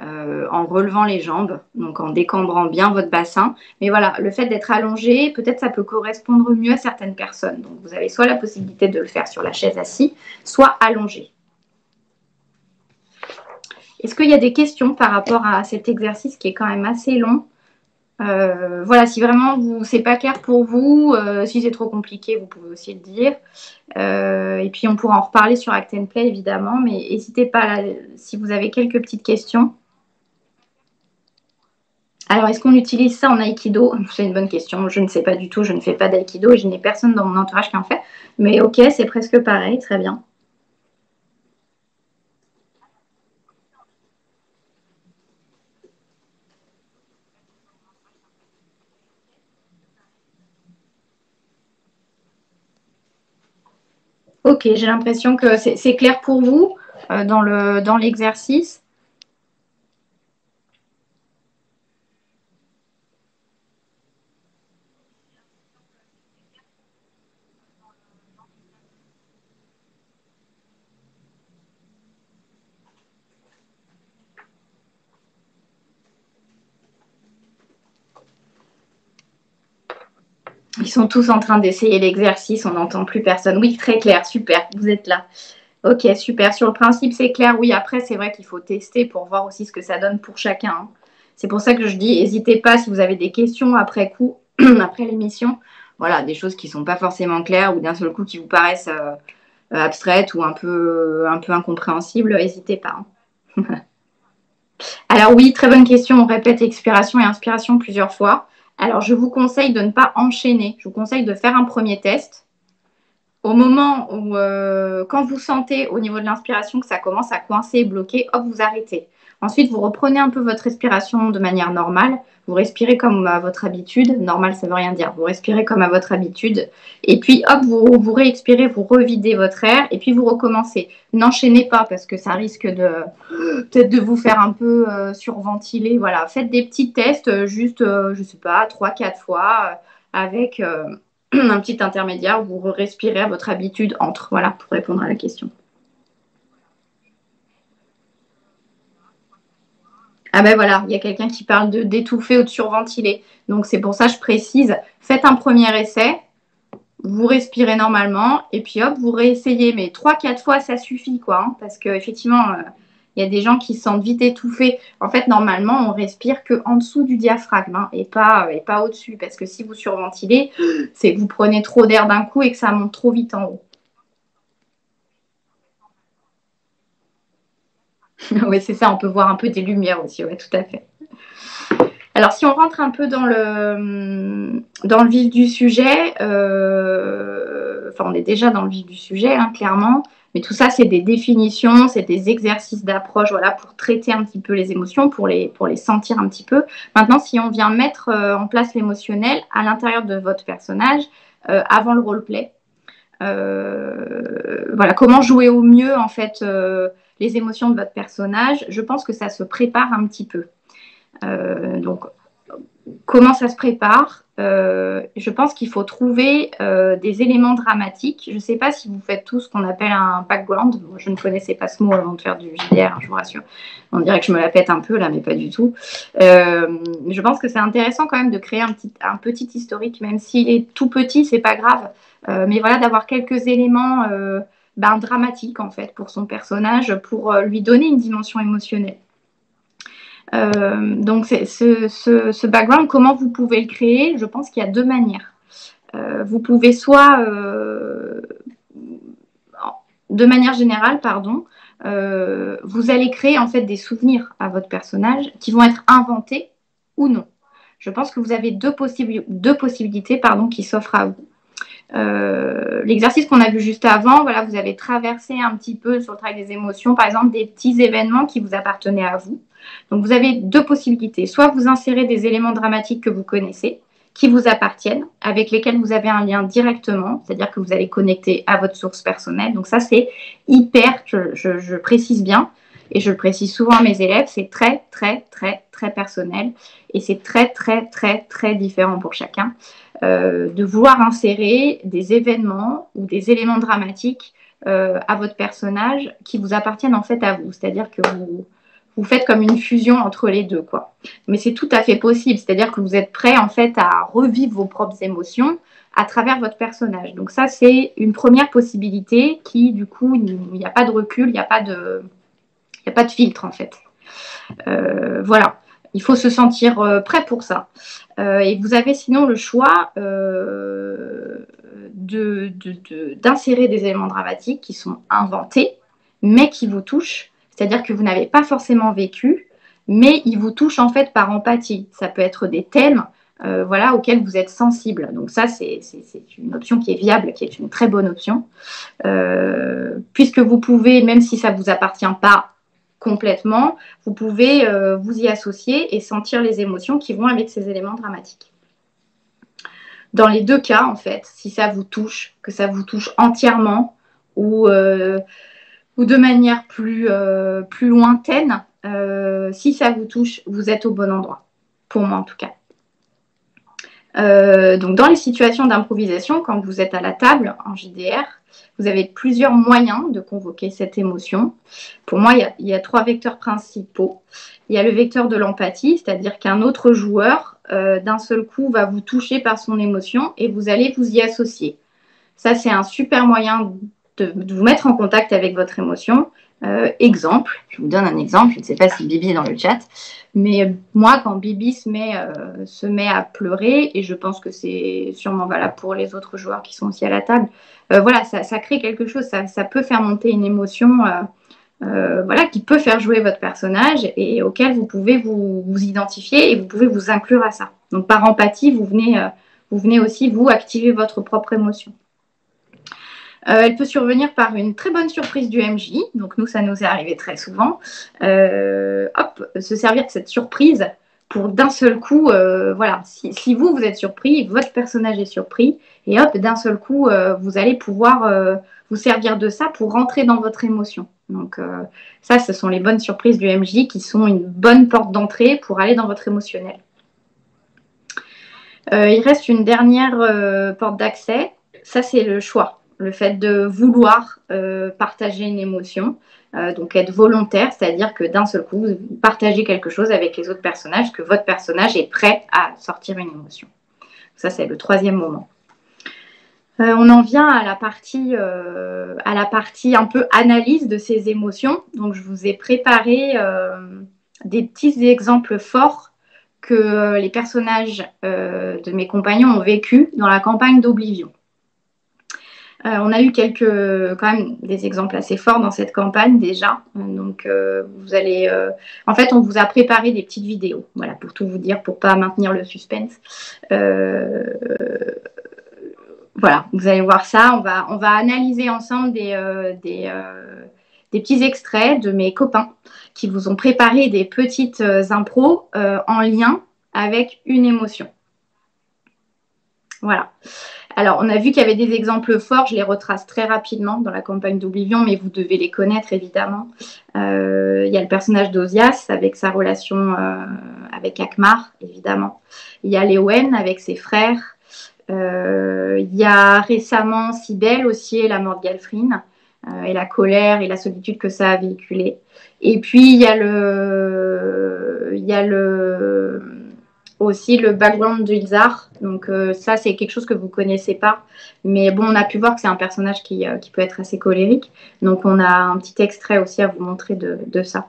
Euh, en relevant les jambes, donc en décambrant bien votre bassin. Mais voilà, le fait d'être allongé, peut-être ça peut correspondre mieux à certaines personnes. Donc vous avez soit la possibilité de le faire sur la chaise assis, soit allongé. Est-ce qu'il y a des questions par rapport à cet exercice qui est quand même assez long euh, voilà, si vraiment vous c'est pas clair pour vous, euh, si c'est trop compliqué, vous pouvez aussi le dire. Euh, et puis on pourra en reparler sur Act Play évidemment, mais n'hésitez pas si vous avez quelques petites questions. Alors, est-ce qu'on utilise ça en aïkido C'est une bonne question. Je ne sais pas du tout. Je ne fais pas d'aïkido et je n'ai personne dans mon entourage qui en fait. Mais ok, c'est presque pareil. Très bien. Ok, j'ai l'impression que c'est clair pour vous euh, dans l'exercice. Ils sont tous en train d'essayer l'exercice, on n'entend plus personne. Oui, très clair, super, vous êtes là. Ok, super. Sur le principe, c'est clair. Oui, après, c'est vrai qu'il faut tester pour voir aussi ce que ça donne pour chacun. Hein. C'est pour ça que je dis, n'hésitez pas si vous avez des questions après coup, *clears throat* après l'émission. Voilà, des choses qui ne sont pas forcément claires ou d'un seul coup qui vous paraissent euh, abstraites ou un peu, un peu incompréhensibles, n'hésitez pas. Hein. *laughs* Alors oui, très bonne question. On répète expiration et inspiration plusieurs fois. Alors je vous conseille de ne pas enchaîner. Je vous conseille de faire un premier test. Au moment où, euh, quand vous sentez au niveau de l'inspiration que ça commence à coincer et bloquer, hop, vous arrêtez. Ensuite, vous reprenez un peu votre respiration de manière normale. Vous respirez comme à votre habitude. Normal, ça ne veut rien dire. Vous respirez comme à votre habitude. Et puis, hop, vous, vous réexpirez, vous revidez votre air. Et puis, vous recommencez. N'enchaînez pas parce que ça risque de peut-être de vous faire un peu euh, surventiler. Voilà, faites des petits tests, euh, juste, je ne sais pas, 3-4 fois avec *clears throat* un petit intermédiaire où vous respirez à votre habitude entre. Voilà, pour répondre à la question. Ah ben voilà, il y a quelqu'un qui parle de d'étouffer ou de surventiler. Donc c'est pour ça que je précise, faites un premier essai, vous respirez normalement et puis hop, vous réessayez. Mais 3-4 fois, ça suffit quoi. Hein, parce qu'effectivement, euh, il y a des gens qui se sentent vite étouffés. En fait, normalement, on respire que en dessous du diaphragme hein, pas, et pas au-dessus. Parce que si vous surventilez, c'est que vous prenez trop d'air d'un coup et que ça monte trop vite en haut. *laughs* oui, c'est ça, on peut voir un peu des lumières aussi, oui, tout à fait. Alors, si on rentre un peu dans le, dans le vif du sujet, euh, enfin, on est déjà dans le vif du sujet, hein, clairement. Mais tout ça, c'est des définitions, c'est des exercices d'approche voilà, pour traiter un petit peu les émotions, pour les, pour les sentir un petit peu. Maintenant, si on vient mettre euh, en place l'émotionnel à l'intérieur de votre personnage, euh, avant le roleplay, voilà, comment jouer au mieux en fait les émotions de votre personnage, je pense que ça se prépare un petit peu. donc, comment ça se prépare? Euh, Je pense qu'il faut trouver euh, des éléments dramatiques. Je ne sais pas si vous faites tout ce qu'on appelle un background. je ne connaissais pas ce mot avant de faire du JDR, je vous rassure. On dirait que je me la pète un peu là, mais pas du tout. Euh, je pense que c'est intéressant quand même de créer un petit, un petit historique, même s'il est tout petit, c'est pas grave. Mais voilà, d'avoir quelques éléments ben, dramatiques en fait pour son personnage, pour lui donner une dimension émotionnelle. Euh, donc, ce, background, comment vous pouvez le créer? Je pense qu'il y a deux manières. Euh, vous pouvez soit, euh, de manière générale, pardon, vous allez créer en fait des souvenirs à votre personnage qui vont être inventés ou non. Je pense que vous avez deux, deux possibilités pardon, qui s'offrent à vous. L'exercice qu'on a vu juste avant, voilà, vous avez traversé un petit peu sur le travail des émotions, par exemple des petits événements qui vous appartenaient à vous. Donc vous avez deux possibilités. Soit vous insérez des éléments dramatiques que vous connaissez, qui vous appartiennent, avec lesquels vous avez un lien directement, c'est-à-dire que vous allez connecter à votre source personnelle. Donc ça, c'est hyper, je, précise bien, et je le précise souvent à mes élèves, c'est très, très, très, très personnel, et c'est très, très, très, très différent pour chacun, euh, de vouloir insérer des événements ou des éléments dramatiques euh, à votre personnage qui vous appartiennent en fait à vous. C'est-à-dire que vous, faites comme une fusion entre les deux, quoi. Mais c'est tout à fait possible, c'est-à-dire que vous êtes prêt en fait à revivre vos propres émotions à travers votre personnage. Donc ça, c'est une première possibilité qui, du coup, il n'y a pas de recul, il n'y a pas de, a pas de filtre en fait. Euh, voilà, il faut se sentir euh, prêt pour ça. Euh, et vous avez sinon le choix d'insérer des éléments dramatiques qui sont inventés, mais qui vous touchent c'est-à-dire que vous n'avez pas forcément vécu, mais ils vous touchent en fait par empathie. Ça peut être des thèmes euh, voilà, auxquels vous êtes sensible. Donc ça, c'est une option qui est viable, qui est une très bonne option, euh, puisque vous pouvez, même si ça ne vous appartient pas complètement, vous pouvez euh, vous y associer et sentir les émotions qui vont avec ces éléments dramatiques. Dans les deux cas, en fait, si ça vous touche, que ça vous touche entièrement, ou ou de manière plus, euh, plus lointaine, euh, si ça vous touche, vous êtes au bon endroit, pour moi en tout cas. Euh, donc dans les situations d'improvisation, quand vous êtes à la table en JDR, vous avez plusieurs moyens de convoquer cette émotion. Pour moi, il y a, trois vecteurs principaux. Il y a le vecteur de l'empathie, c'est-à-dire qu'un autre joueur d'un seul coup, va vous toucher par son émotion et vous allez vous y associer. Ça, c'est un super moyen de, vous mettre en contact avec votre émotion. exemple, je vous donne un exemple, je ne sais pas si Bibi est dans le chat, mais moi, quand Bibi se met, se met à pleurer, et je pense que c'est sûrement valable pour les autres joueurs qui sont aussi à la table, voilà, ça, crée quelque chose, ça, peut faire monter une émotion euh, voilà, qui peut faire jouer votre personnage et auquel vous pouvez vous, identifier et vous pouvez vous inclure à ça. Donc par empathie, vous venez, euh, aussi vous activer votre propre émotion. Euh, elle peut survenir par une très bonne surprise du MJ. Donc nous, ça nous est arrivé très souvent. hop, se servir de cette surprise pour d'un seul coup, voilà, si, vous, vous êtes surpris, votre personnage est surpris, et hop, d'un seul coup, vous allez pouvoir vous servir de ça pour rentrer dans votre émotion. Donc euh, ça, ce sont les bonnes surprises du MJ qui sont une bonne porte d'entrée pour aller dans votre émotionnel. Euh, il reste une dernière euh, porte d'accès. Ça, c'est le choix. Le fait de vouloir partager une émotion. Donc être volontaire, c'est-à-dire que d'un seul coup, vous partagez quelque chose avec les autres personnages, que votre personnage est prêt à sortir une émotion. Ça, c'est le troisième moment. Euh, on en vient à la, partie, euh, à la partie un peu analyse de ces émotions. Donc, je vous ai préparé euh, des petits exemples forts que les personnages de mes compagnons ont vécu dans la campagne d'Oblivion. On a eu quelques, quand même, des exemples assez forts dans cette campagne déjà. Donc, vous allez, en fait, on vous a préparé des petites vidéos, voilà, pour tout vous dire, pour pas maintenir le suspense voilà, vous allez voir ça. On va, analyser ensemble des, euh, euh, des, petits extraits de mes copains qui vous ont préparé des petites euh, impros en lien avec une émotion. Voilà. Alors, on a vu qu'il y avait des exemples forts, je les retrace très rapidement dans la campagne d'Oblivion, mais vous devez les connaître évidemment. Il y a le personnage d'Ozias avec sa relation avec Akmar, évidemment. Il y a Léowen avec ses frères. Euh, il y a récemment Sibelle aussi, la mort de Galfrine, euh, et la colère et la solitude que ça a véhiculé. Et puis il y a le, il y a le aussi le background d'Ulzar. Donc euh, ça, c'est quelque chose que vous connaissez pas. Mais bon, on a pu voir que c'est un personnage qui, qui, peut être assez colérique. Donc on a un petit extrait aussi à vous montrer de, de ça.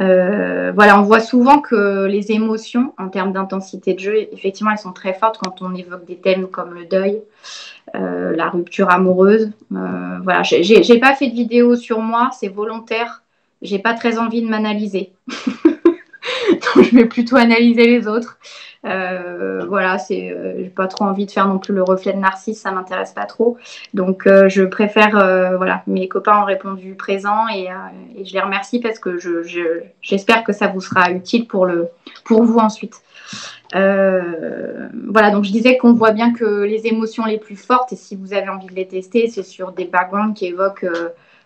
Euh, voilà, on voit souvent que les émotions, en termes d'intensité de jeu, effectivement, elles sont très fortes quand on évoque des thèmes comme le deuil, euh, la rupture amoureuse. Euh, voilà, j'ai pas fait de vidéo sur moi, c'est volontaire. J'ai pas très envie de m'analyser. *laughs* *laughs* Je vais plutôt analyser les autres. Euh, voilà, c'est, euh, j'ai pas trop envie de faire non plus le reflet de Narcisse, ça m'intéresse pas trop. Donc, euh, je préfère, voilà, mes copains ont répondu présent et, je les remercie parce que j'espère que ça vous sera utile pour, le, pour vous ensuite. voilà, donc je disais qu'on voit bien que les émotions les plus fortes, et si vous avez envie de les tester, c'est sur des backgrounds qui évoquent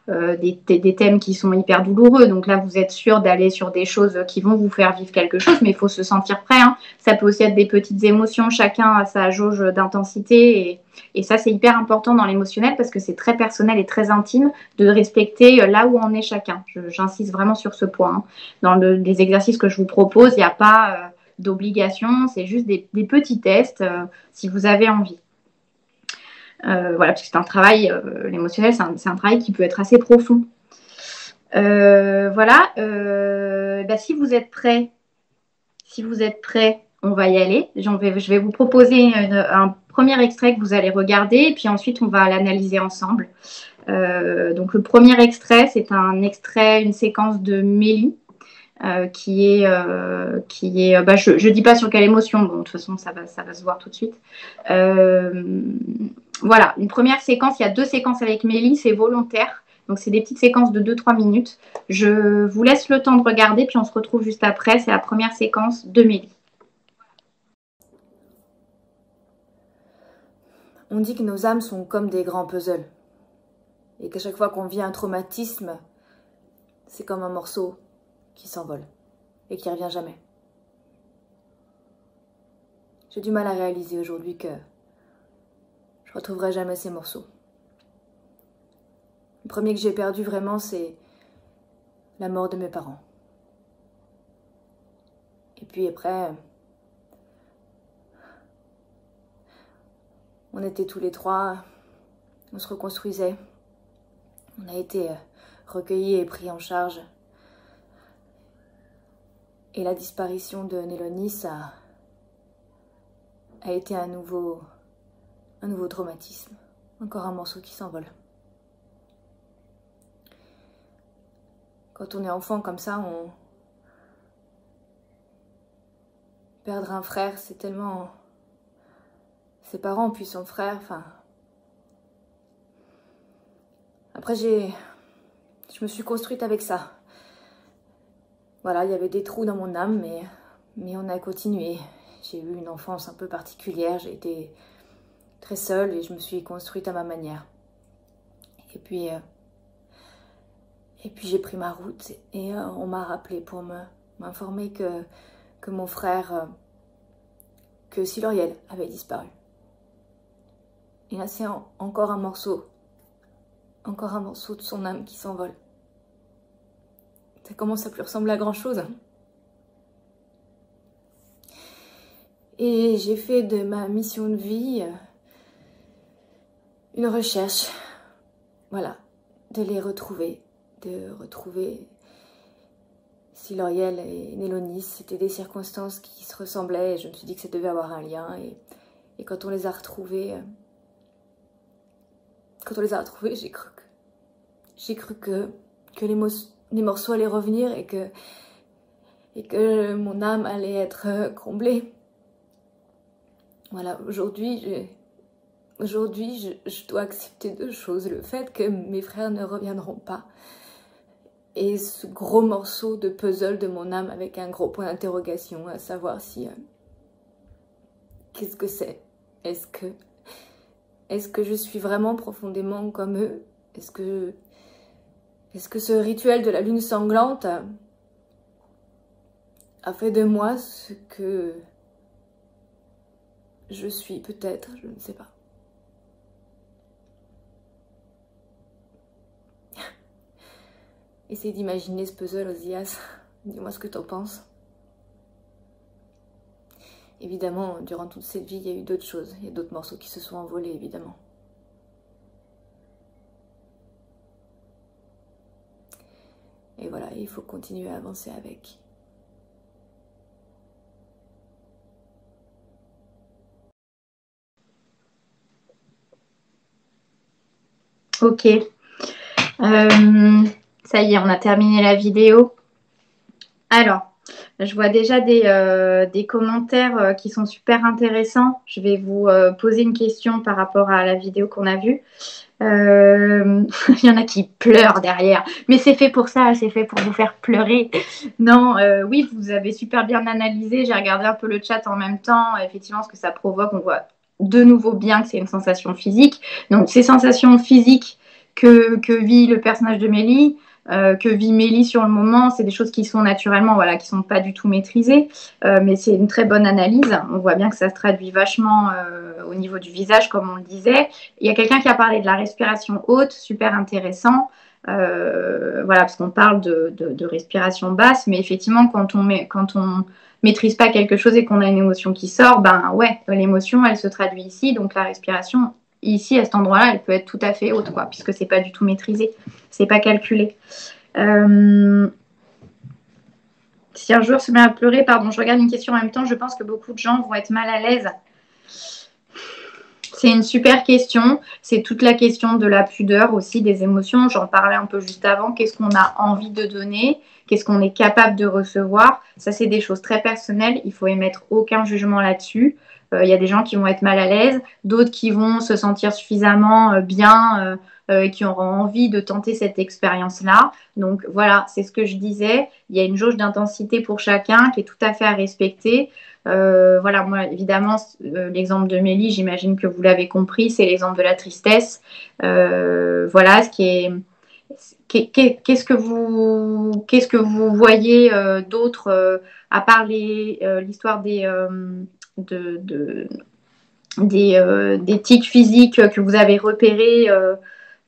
euh, des, thèmes qui sont hyper douloureux. Donc là, vous êtes sûr d'aller sur des choses qui vont vous faire vivre quelque chose, mais il faut se sentir prêt. Hein. Ça peut aussi être des petites émotions, chacun a sa jauge d'intensité. Et, ça, c'est hyper important dans l'émotionnel parce que c'est très personnel et très intime de respecter euh, là où on est chacun. J'insiste vraiment sur ce point. Hein. Dans les exercices que je vous propose, il n'y a pas euh, d'obligation, c'est juste des, petits tests si vous avez envie. Euh, voilà, parce c'est un travail, euh, l'émotionnel, c'est un, travail qui peut être assez profond. Euh, voilà, bah, si vous êtes prêts, si vous êtes prêts, on va y aller. Je vais vous proposer un premier extrait que vous allez regarder, et puis ensuite on va l'analyser ensemble. donc le premier extrait, c'est un extrait, une séquence de Mélie. qui est, qui est bah, je ne dis pas sur quelle émotion, bon, de toute façon ça va, ça va se voir tout de suite voilà, une première séquence, il y a deux séquences avec Mélie, c'est volontaire. Donc c'est des petites séquences de 2-3 minutes. Je vous laisse le temps de regarder, puis on se retrouve juste après. C'est la première séquence de Mélie. On dit que nos âmes sont comme des grands puzzles. Et qu'à chaque fois qu'on vit un traumatisme, c'est comme un morceau qui s'envole et qui revient jamais. J'ai du mal à réaliser aujourd'hui que je retrouverai jamais ces morceaux. Le premier que j'ai perdu vraiment, c'est la mort de mes parents. Et puis après, on était tous les trois, on se reconstruisait. On a été euh, recueillis et pris en charge. Et la disparition de Nélonie, ça a été à nouveau un nouveau traumatisme. Encore un morceau qui s'envole. Quand on est enfant comme ça, on... Perdre un frère, c'est tellement... Ses parents, puis son frère, enfin... Après, j'ai... Je me suis construite avec ça. Voilà, il y avait des trous dans mon âme, mais, mais on a continué. J'ai eu une enfance un peu particulière, j'ai été très seule et je me suis construite à ma manière. Et puis, euh, et puis j'ai pris ma route et euh, on m'a rappelé pour m'informer que, que mon frère, euh, que Siloriel avait disparu. Et là c'est encore un morceau, encore un morceau de son âme qui s'envole. Ça commence à plus ressembler à grand chose. Et j'ai fait de ma mission de vie une recherche, voilà, de les retrouver, de retrouver Siloriel et Nélonis. C'était des circonstances qui se ressemblaient et je me suis dit que ça devait avoir un lien. Et, quand on les a retrouvés, euh, quand on les a retrouvés, j'ai cru que, j'ai cru que, que les, les morceaux allaient revenir et que, et que mon âme allait être euh, comblée. Voilà, aujourd'hui, aujourd'hui, je, dois accepter deux choses. Le fait que mes frères ne reviendront pas et ce gros morceau de puzzle de mon âme avec un gros point d'interrogation à savoir si... Euh, qu'est-ce que c'est? Est-ce que... Est-ce que je suis vraiment profondément comme eux? Est-ce que est-ce que ce rituel de la lune sanglante a, fait de moi ce que je suis peut-être, je ne sais pas. Essaye d'imaginer ce puzzle, Ozias. Dis-moi ce que t'en penses. Évidemment, durant toute cette vie, il y a eu d'autres choses. Il y a d'autres morceaux qui se sont envolés, évidemment. Et voilà, il faut continuer à avancer avec. Ok. Euh, ça y est, on a terminé la vidéo. Alors, je vois déjà des, euh, commentaires euh, qui sont super intéressants. Je vais vous poser une question par rapport à la vidéo qu'on a vue. Euh, *laughs* il y en a qui pleurent derrière, mais c'est fait pour ça, c'est fait pour vous faire pleurer. Non, euh, oui, vous avez super bien analysé. J'ai regardé un peu le chat en même temps. Effectivement, ce que ça provoque, on voit de nouveau bien que c'est une sensation physique. Donc, ces sensations physiques que, que vit le personnage de Mélie, euh, que vit Mélie sur le moment, c'est des choses qui sont naturellement, voilà, qui sont pas du tout maîtrisées, euh, mais c'est une très bonne analyse. On voit bien que ça se traduit vachement euh, au niveau du visage, comme on le disait. Il y a quelqu'un qui a parlé de la respiration haute, super intéressant. voilà, parce qu'on parle de, de, respiration basse, mais effectivement, quand on, met, quand on maîtrise pas quelque chose et qu'on a une émotion qui sort, ben ouais, l'émotion, elle se traduit ici, donc la respiration ici, à cet endroit-là, elle peut être tout à fait haute, quoi, puisque c'est pas du tout maîtrisé, c'est pas calculé. Euh, si un joueur se met à pleurer, pardon, je regarde une question en même temps, je pense que beaucoup de gens vont être mal à l'aise. C'est une super question. C'est toute la question de la pudeur aussi, des émotions. J'en parlais un peu juste avant. Qu'est-ce qu'on a envie de donner? Qu'est-ce qu'on est capable de recevoir? Ça, c'est des choses très personnelles. Il faut émettre aucun jugement là-dessus. Euh, il y a des gens qui vont être mal à l'aise, d'autres qui vont se sentir suffisamment euh, bien euh, et qui auront envie de tenter cette expérience-là. Donc voilà, c'est ce que je disais. Il y a une jauge d'intensité pour chacun qui est tout à fait à respecter. voilà, moi, évidemment, l'exemple de Mélie, j'imagine que vous l'avez compris, c'est l'exemple de la tristesse. voilà, ce qui est. Qu'est-ce que vous, qu'est-ce que vous voyez d'autre à part l'histoire des, de, des, euh, des, tics physiques que vous avez repérés euh,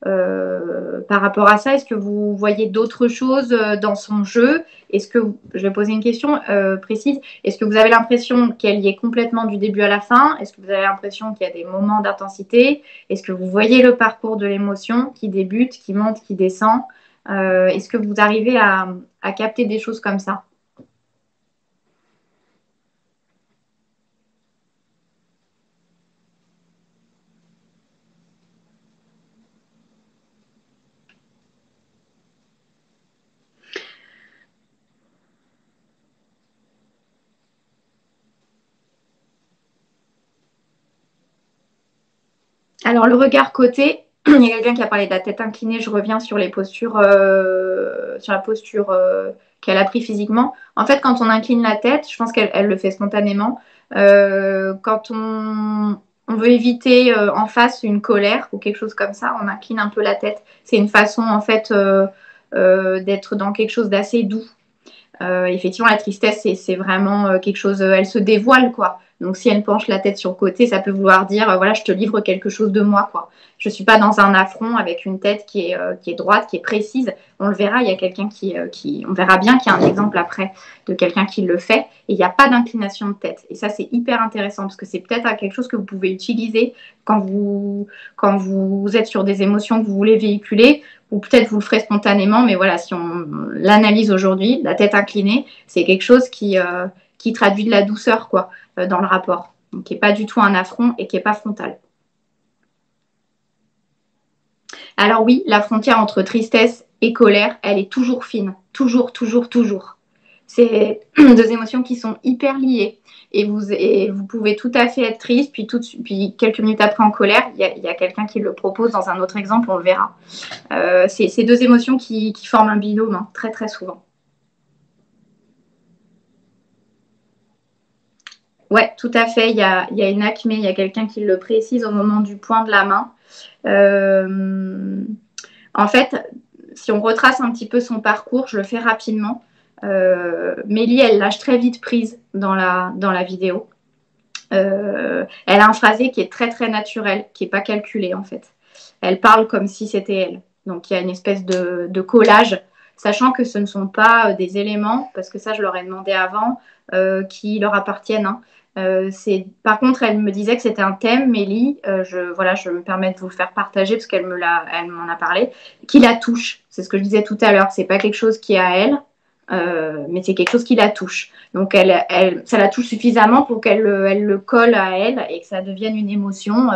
euh, par rapport à ça? Est-ce que vous voyez d'autres choses dans son jeu? Est-ce que, je vais poser une question précise, est-ce que vous avez l'impression qu'elle y est complètement du début à la fin? Est-ce que vous avez l'impression qu'il y a des moments d'intensité? Est-ce que vous voyez le parcours de l'émotion qui débute, qui monte, qui descend? Est-ce que vous arrivez à capter des choses comme ça? Alors, le regard côté, *clears throat* il y a quelqu'un qui a parlé de la tête inclinée. Je reviens sur les postures, euh, sur la posture euh, qu'elle a pris physiquement. En fait, quand on incline la tête, je pense qu'elle le fait spontanément. Euh, quand on, veut éviter en face une colère ou quelque chose comme ça, on incline un peu la tête. C'est une façon, en fait, d'être dans quelque chose d'assez doux. effectivement, la tristesse, c'est vraiment quelque chose, elle se dévoile, quoi. Donc si elle penche la tête sur le côté, ça peut vouloir dire euh, voilà, je te livre quelque chose de moi quoi. Je suis pas dans un affront avec une tête qui est, euh, qui est droite, qui est précise. On le verra, il y a quelqu'un qui, euh, qui on verra bien qu'il y a un exemple après de quelqu'un qui le fait et il n'y a pas d'inclination de tête. Et ça c'est hyper intéressant parce que c'est peut-être quelque chose que vous pouvez utiliser quand vous quand vous êtes sur des émotions que vous voulez véhiculer ou peut-être vous le ferez spontanément, mais voilà, si on l'analyse aujourd'hui, la tête inclinée, c'est quelque chose qui, qui traduit de la douceur, quoi. Euh, dans le rapport, qui n'est pas du tout un affront et qui n'est pas frontal. Alors oui, la frontière entre tristesse et colère, elle est toujours fine, toujours, toujours, toujours. C'est *clears throat* deux émotions qui sont hyper liées. Et vous, pouvez tout à fait être triste, puis quelques minutes après en colère, il y a, quelqu'un qui le propose dans un autre exemple, on le verra. Euh, c'est deux émotions qui, forment un binôme, hein, très très souvent. Ouais, tout à fait. Il y a, une acmé, il y a quelqu'un qui le précise au moment du point de la main. Euh, en fait, si on retrace un petit peu son parcours, je le fais rapidement. Euh, Mélie, elle lâche très vite prise dans la, dans la vidéo. Euh, elle a un phrasé qui est très très naturel, qui n'est pas calculé en fait. Elle parle comme si c'était elle. Donc il y a une espèce de, collage, sachant que ce ne sont pas des éléments, parce que ça je leur ai demandé avant, qui leur appartiennent. Hein. Euh, par contre, elle me disait que c'était un thème, Mélie, euh, je, voilà, je me permets de vous le faire partager parce qu'elle m'en a parlé, qui la touche. C'est ce que je disais tout à l'heure. C'est pas quelque chose qui est à elle, euh, mais c'est quelque chose qui la touche. Donc, elle, elle, ça la touche suffisamment pour qu'elle elle le colle à elle et que ça devienne une émotion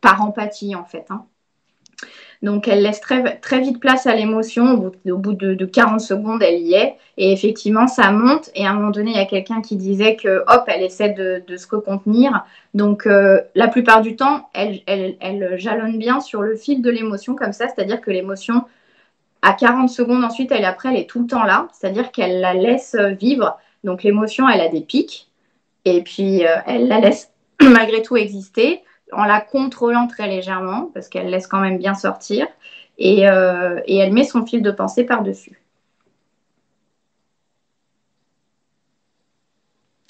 par empathie, en fait. Hein. Donc, elle laisse très, vite place à l'émotion. Au bout, de, 40 secondes, elle y est. Et effectivement, ça monte. Et à un moment donné, il y a quelqu'un qui disait que, hop, elle essaie de, se recontenir. Donc, euh, la plupart du temps, elle, jalonne bien sur le fil de l'émotion comme ça. C'est-à-dire que l'émotion, à 40 secondes ensuite, elle après, elle est tout le temps là. C'est-à-dire qu'elle la laisse vivre. Donc, l'émotion, elle a des pics. Et puis, euh, elle la laisse *clears throat* malgré tout exister en la contrôlant très légèrement, parce qu'elle laisse quand même bien sortir, euh, et, elle met son fil de pensée par-dessus.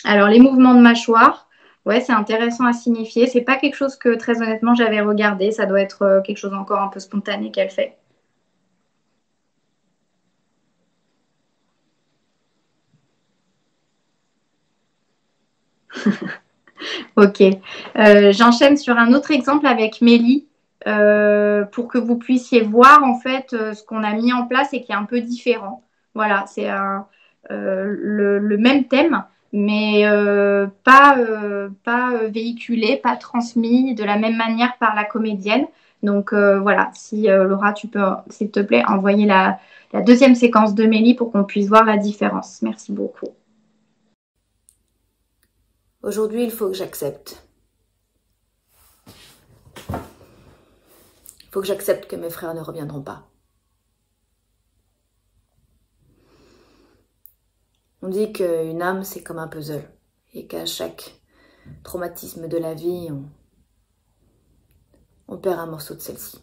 Alors, les mouvements de mâchoire, ouais, c'est intéressant à signifier. C'est pas quelque chose que, très honnêtement, j'avais regardé. Ça doit être euh, quelque chose encore un peu spontané qu'elle fait. *laughs* *laughs* Ok. Euh, j'enchaîne sur un autre exemple avec Mélie euh, pour que vous puissiez voir en fait euh, ce qu'on a mis en place et qui est un peu différent. Voilà, c'est le, même thème, mais pas, pas véhiculé, pas transmis de la même manière par la comédienne. Donc voilà, si Laura, tu peux, s'il te plaît, envoyer la, la deuxième séquence de Mélie pour qu'on puisse voir la différence. Merci beaucoup. Aujourd'hui, il faut que j'accepte. Il faut que j'accepte que mes frères ne reviendront pas. On dit qu'une âme, c'est comme un puzzle et qu'à chaque traumatisme de la vie, on, perd un morceau de celle-ci.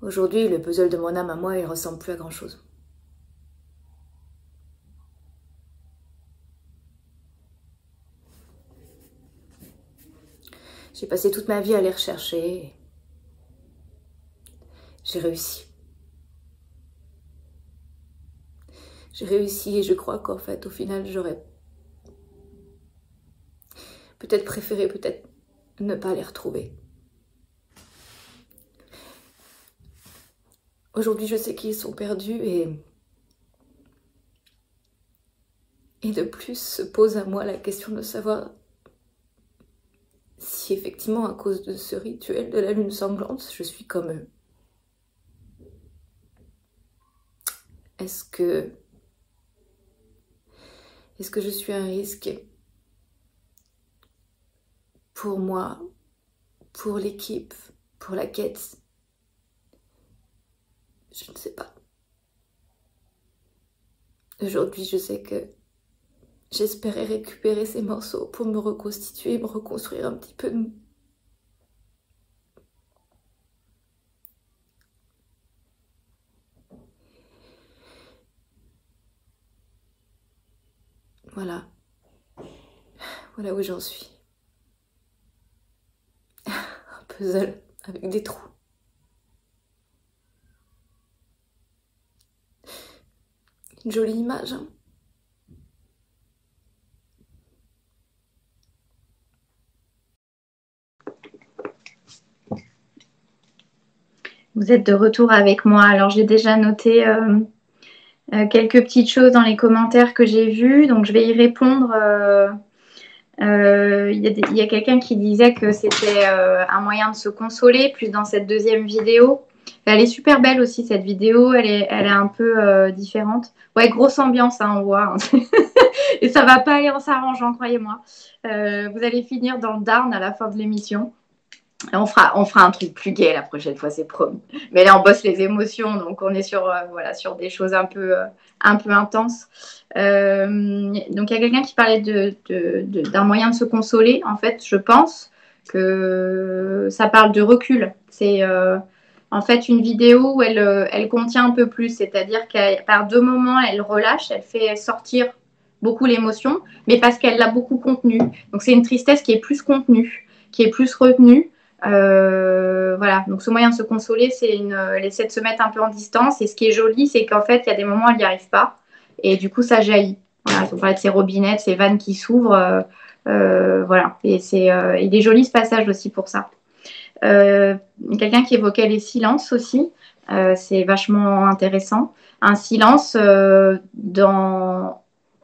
Aujourd'hui, le puzzle de mon âme à moi, il ressemble plus à grand-chose. J'ai passé toute ma vie à les rechercher. j'ai réussi. J'ai réussi et je crois qu'en fait, au final, j'aurais peut-être préféré peut-être ne pas les retrouver. Aujourd'hui, je sais qu'ils sont perdus et et de plus se pose à moi la question de savoir si effectivement à cause de ce rituel de la lune sanglante, je suis comme eux. Est-ce que est-ce que je suis un risque pour moi, pour l'équipe, pour la quête? Je ne sais pas. Aujourd'hui, je sais que j'espérais récupérer ces morceaux pour me reconstituer, me reconstruire un petit peu. Voilà. Voilà où j'en suis. *laughs* Un puzzle avec des trous. Une jolie image, hein Vous êtes de retour avec moi. Alors j'ai déjà noté euh, euh, quelques petites choses dans les commentaires que j'ai vus, donc je vais y répondre. Euh, il y a, quelqu'un qui disait que c'était un moyen de se consoler, plus dans cette deuxième vidéo. Elle est super belle aussi cette vidéo, elle est, elle est un peu différente. Ouais, grosse ambiance, hein, on voit. *laughs* Et ça va pas aller en s'arrangeant, croyez-moi. vous allez finir dans le darn à la fin de l'émission. On fera, on fera un truc plus gai la prochaine fois, c'est promis. Mais là, on bosse les émotions, donc on est sur, euh, voilà, sur des choses un peu, euh, un peu intenses. Euh, donc, il y a quelqu'un qui parlait d'un de, d'un moyen de se consoler. En fait, je pense que ça parle de recul. C'est en fait une vidéo où elle, elle contient un peu plus, c'est-à-dire qu'à par deux moments, elle relâche, elle fait sortir beaucoup l'émotion, mais parce qu'elle l'a beaucoup contenu. Donc, c'est une tristesse qui est plus contenue, qui est plus retenue. Euh, voilà, donc ce moyen de se consoler, c'est une, essayer de se mettre un peu en distance. Et ce qui est joli, c'est qu'en fait, il y a des moments où elle n'y arrive pas. Et du coup, ça jaillit. Voilà, on parlait de ces robinettes, ces vannes qui s'ouvrent. Euh, euh, voilà, et c'est, il est joli ce passage aussi pour ça. Quelqu'un qui évoquait les silences aussi, c'est vachement intéressant. Un silence dans,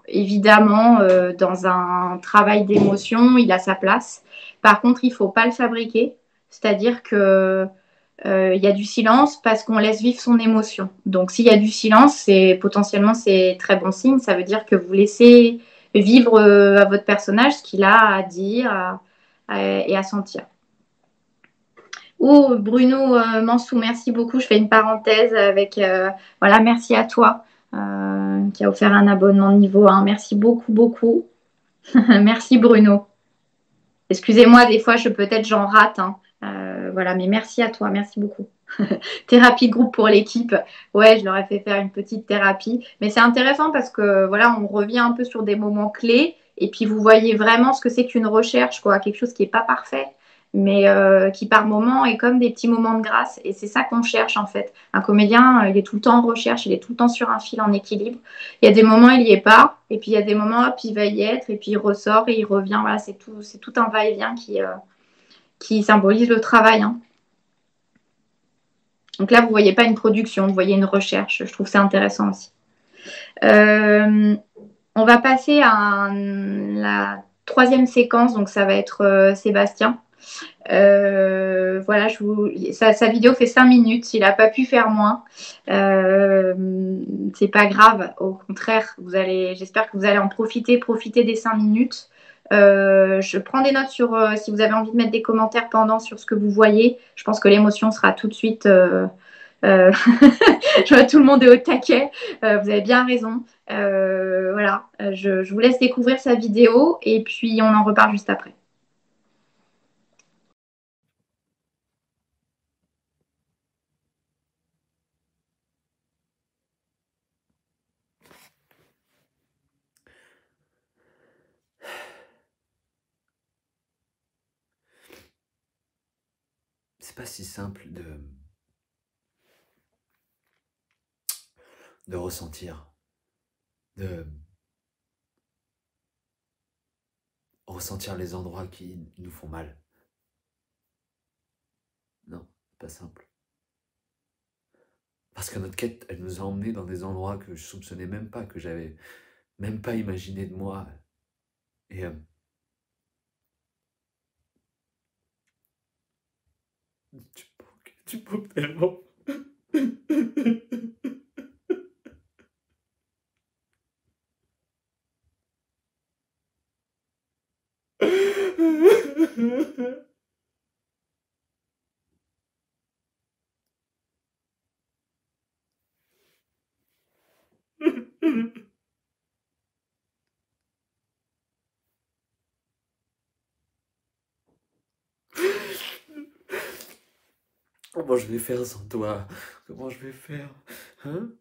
évidemment, dans un travail d'émotion, il a sa place. Par contre, il ne faut pas le fabriquer. C'est-à-dire que euh, il y a du silence parce qu'on laisse vivre son émotion. Donc s'il y a du silence, c'est potentiellement c'est très bon signe. Ça veut dire que vous laissez vivre euh, à votre personnage ce qu'il a à dire et à sentir. Oh Bruno euh, Mansou, merci beaucoup. Je fais une parenthèse avec voilà, merci à toi qui a offert un abonnement niveau 1. Merci beaucoup, beaucoup. *laughs* merci Bruno. Excusez-moi, des fois je peut-être j'en rate. Hein. Euh, voilà, mais merci à toi, merci beaucoup. *laughs* thérapie groupe pour l'équipe. Ouais, je leur ai fait faire une petite thérapie. Mais c'est intéressant parce que voilà, on revient un peu sur des moments clés et puis vous voyez vraiment ce que c'est qu'une recherche, quoi, quelque chose qui n'est pas parfait, mais euh, qui par moment est comme des petits moments de grâce. Et c'est ça qu'on cherche en fait. Un comédien, il est tout le temps en recherche, il est tout le temps sur un fil en équilibre. Il y a des moments, il n'y est pas, et puis il y a des moments, hop, il va y être, et puis il ressort et il revient. Voilà, c'est tout, c'est tout un va-et-vient qui, euh, qui symbolise le travail. Hein. Donc là, vous ne voyez pas une production, vous voyez une recherche. Je trouve c'est intéressant aussi. Euh, on va passer à la troisième séquence, donc ça va être euh, Sébastien. Euh, voilà, je vous, sa, vidéo fait 5 minutes, il n'a pas pu faire moins. c'est pas grave, au contraire, j'espère que vous allez en profiter, profiter des 5 minutes. Euh, je prends des notes sur euh, si vous avez envie de mettre des commentaires pendant sur ce que vous voyez. Je pense que l'émotion sera tout de suite. Euh, *laughs* je vois tout le monde est au taquet. vous avez bien raison. voilà, je, je vous laisse découvrir sa vidéo et puis on en reparle juste après. Pas si simple de de ressentir, de ressentir les endroits qui nous font mal. Non, pas simple. Parce que notre quête, elle nous a emmenés dans des endroits que je soupçonnais même pas, que j'avais même pas imaginé de moi. Et euh, tu manques, tu manques tellement. Comment je vais faire sans toi? Comment je vais faire? Hein?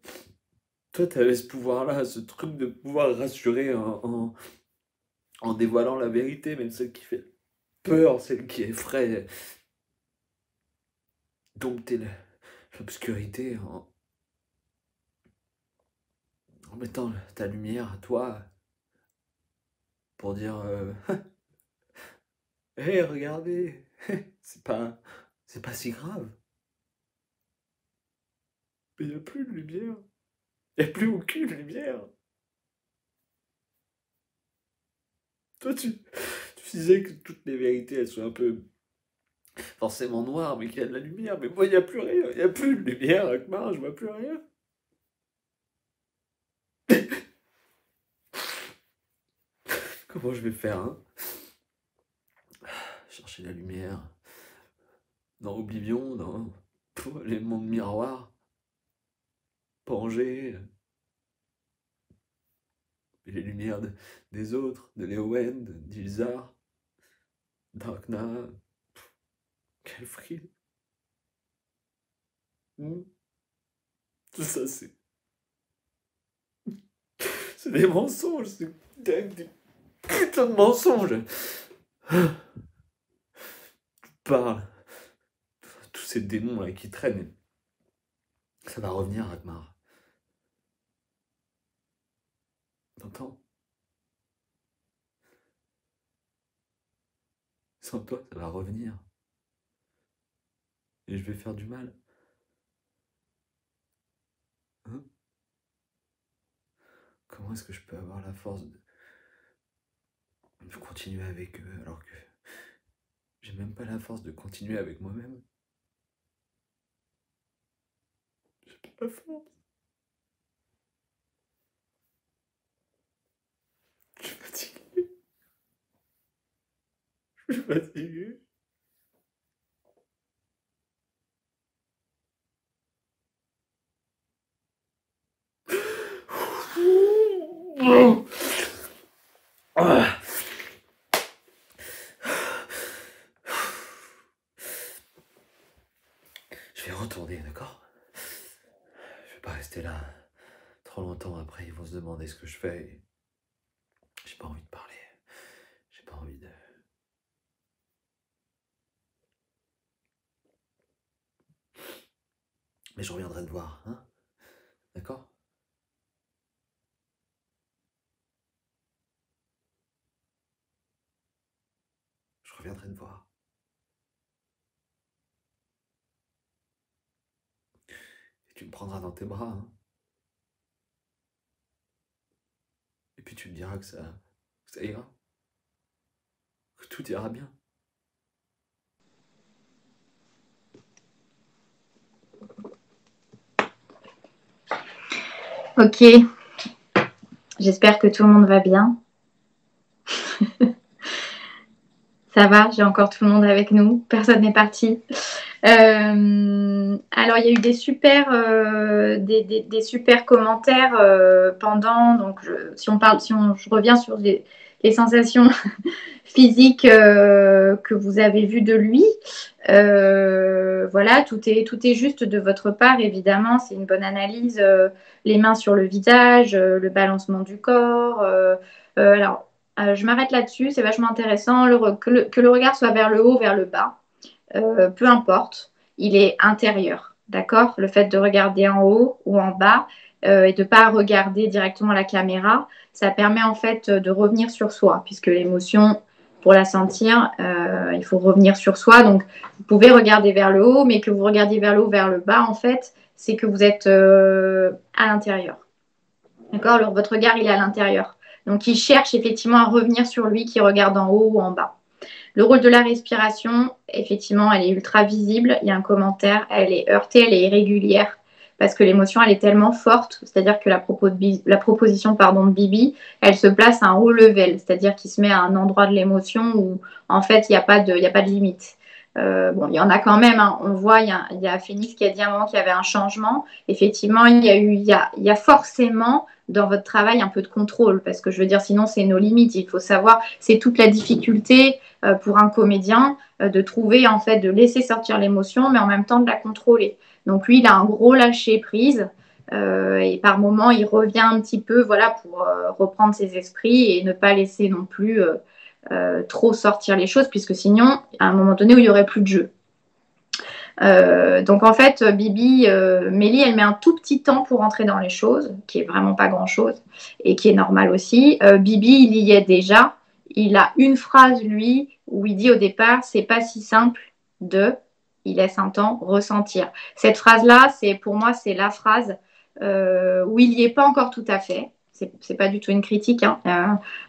Toi, tu avais ce pouvoir-là, ce truc de pouvoir rassurer en, en, dévoilant la vérité, même celle qui fait peur, celle qui effraie. Dompter l'obscurité en, en mettant ta lumière à toi pour dire euh, *laughs* Hé, regardez, *laughs* c'est pas, c'est pas si grave. Mais il n'y a plus de lumière. Il n'y a plus aucune lumière. Toi, tu, tu disais que toutes les vérités, elles sont un peu forcément noires, mais qu'il y a de la lumière. Mais moi, il n'y a plus rien. Il n'y a plus de lumière, Akmar, je vois plus rien. *laughs* Comment je vais faire, hein? Chercher la lumière dans Oblivion, dans les mondes miroirs. Pangée, les lumières des autres, de Léowen, d'Ilzar, d'Arkna. Quel fril. Hmm. Tout ça, c'est. C'est des mensonges, c'est des putains de mensonges. Tu parles. Tous ces démons là qui traînent. Ça va revenir, Ragmar. T'entends? Sans toi, ça va revenir. Et je vais faire du mal. Hein? Comment est-ce que je peux avoir la force de, de continuer avec eux alors que j'ai même pas la force de continuer avec moi-même? J'ai pas la force. *laughs* Je suis fatigué. Je vais retourner, d'accord? Je vais pas rester là trop longtemps après, ils vont se demander ce que je fais. Pas envie de parler. J'ai pas envie de. Mais je reviendrai te voir, hein? D'accord? Je reviendrai te voir. Et tu me prendras dans tes bras, hein? Et puis tu me diras que ça, ça ira. Tout ira bien. Ok. J'espère que tout le monde va bien. *laughs* Ça va, j'ai encore tout le monde avec nous. Personne n'est parti. Euh, alors, il y a eu des super, euh, des, super commentaires euh, pendant. Donc, si on parle, si on, je reviens sur les, les sensations *laughs* physiques que vous avez vues de lui. voilà, tout est, tout est juste de votre part, évidemment. C'est une bonne analyse. les mains sur le visage, le balancement du corps. alors, je m'arrête là-dessus. C'est vachement intéressant. que le regard soit vers le haut, vers le bas. Euh, peu importe, il est intérieur. d'accord? Le fait de regarder en haut ou en bas euh, et de ne pas regarder directement la caméra, ça permet en fait de revenir sur soi, puisque l'émotion, pour la sentir, euh, il faut revenir sur soi. Donc, vous pouvez regarder vers le haut, mais que vous regardiez vers le haut, vers le bas, en fait, c'est que vous êtes euh, à l'intérieur. D'accord? Votre regard, il est à l'intérieur. Donc, il cherche effectivement à revenir sur lui qui regarde en haut ou en bas. Le rôle de la respiration, effectivement, elle est ultra visible. Il y a un commentaire, elle est heurtée, elle est irrégulière parce que l'émotion, elle est tellement forte, c'est-à-dire que la, proposition pardon, de Bibi, elle se place à un haut level, c'est-à-dire qu'il se met à un endroit de l'émotion où, en fait, il n'y a, a pas de limite. Euh, bon, il y en a quand même, hein. on voit, il y, a, Phoenix qui a dit un moment qu'il y avait un changement. Effectivement, il y a eu, il y a, il forcément dans votre travail un peu de contrôle, parce que je veux dire, sinon c'est nos limites. Il faut savoir, c'est toute la difficulté euh, pour un comédien euh, de trouver en fait, de laisser sortir l'émotion, mais en même temps de la contrôler. Donc lui, il a un gros lâcher prise. Et par moment, il revient un petit peu, voilà, pour reprendre ses esprits et ne pas laisser non plus trop sortir les choses, puisque sinon, à un moment donné, où il y aurait plus de jeu. donc en fait, Bibi, Mélie, elle met un tout petit temps pour entrer dans les choses, qui est vraiment pas grand chose et qui est normal aussi. Bibi, il y est déjà. Il a une phrase lui où il dit au départ, c'est pas si simple de il laisse un temps ressentir. Cette phrase-là, c'est pour moi, c'est la phrase euh, où il n'y est pas encore tout à fait. C'est, pas du tout une critique. Hein.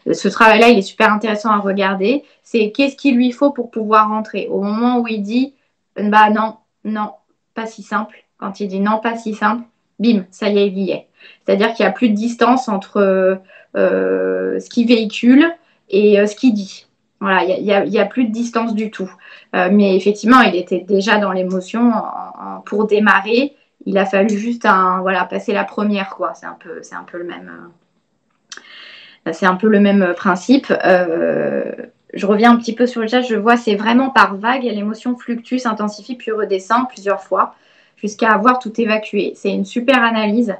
Euh, ce travail-là, il est super intéressant à regarder. C'est qu'est-ce qu'il lui faut pour pouvoir rentrer? Au moment où il dit, bah non, non, pas si simple. Quand il dit non, pas si simple, bim, ça y est, il y est. C'est-à-dire qu'il n'y a plus de distance entre euh, ce qu'il véhicule et ce qu'il dit. Voilà, il n'y a, plus de distance du tout. Euh, mais effectivement, il était déjà dans l'émotion pour démarrer. Il a fallu juste voilà, passer la première, quoi. C'est un c'est un peu le même. Euh, c'est un peu le même principe. Euh, je reviens un petit peu sur le chat. Je vois, c'est vraiment par vague. L'émotion fluctue, s'intensifie, puis redescend plusieurs fois jusqu'à avoir tout évacué. C'est une super analyse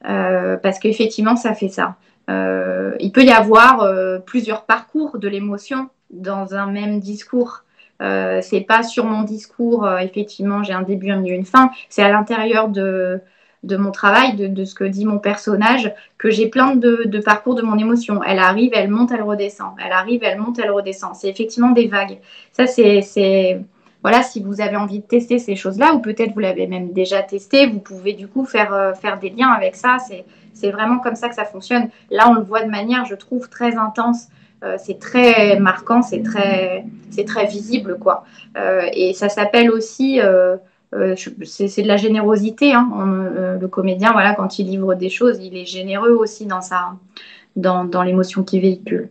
parce qu'effectivement, ça fait ça. il peut y avoir plusieurs parcours de l'émotion dans un même discours. Euh, c'est pas sur mon discours, euh, effectivement, j'ai un début, un milieu, une fin. C'est à l'intérieur de, de mon travail, de, ce que dit mon personnage, que j'ai plein de, parcours de mon émotion. Elle arrive, elle monte, elle redescend. Elle arrive, elle monte, elle redescend. C'est effectivement des vagues. Ça, c'est. Voilà, si vous avez envie de tester ces choses-là, ou peut-être vous l'avez même déjà testé, vous pouvez du coup faire, euh, faire des liens avec ça. C'est vraiment comme ça que ça fonctionne. Là, on le voit de manière, je trouve, très intense. Euh, c'est très marquant, c'est très, très visible, quoi. Euh, et ça s'appelle aussi, euh, c'est de la générosité. Hein. le comédien, voilà, quand il livre des choses, il est généreux aussi dans sa, dans, dans l'émotion qu'il véhicule.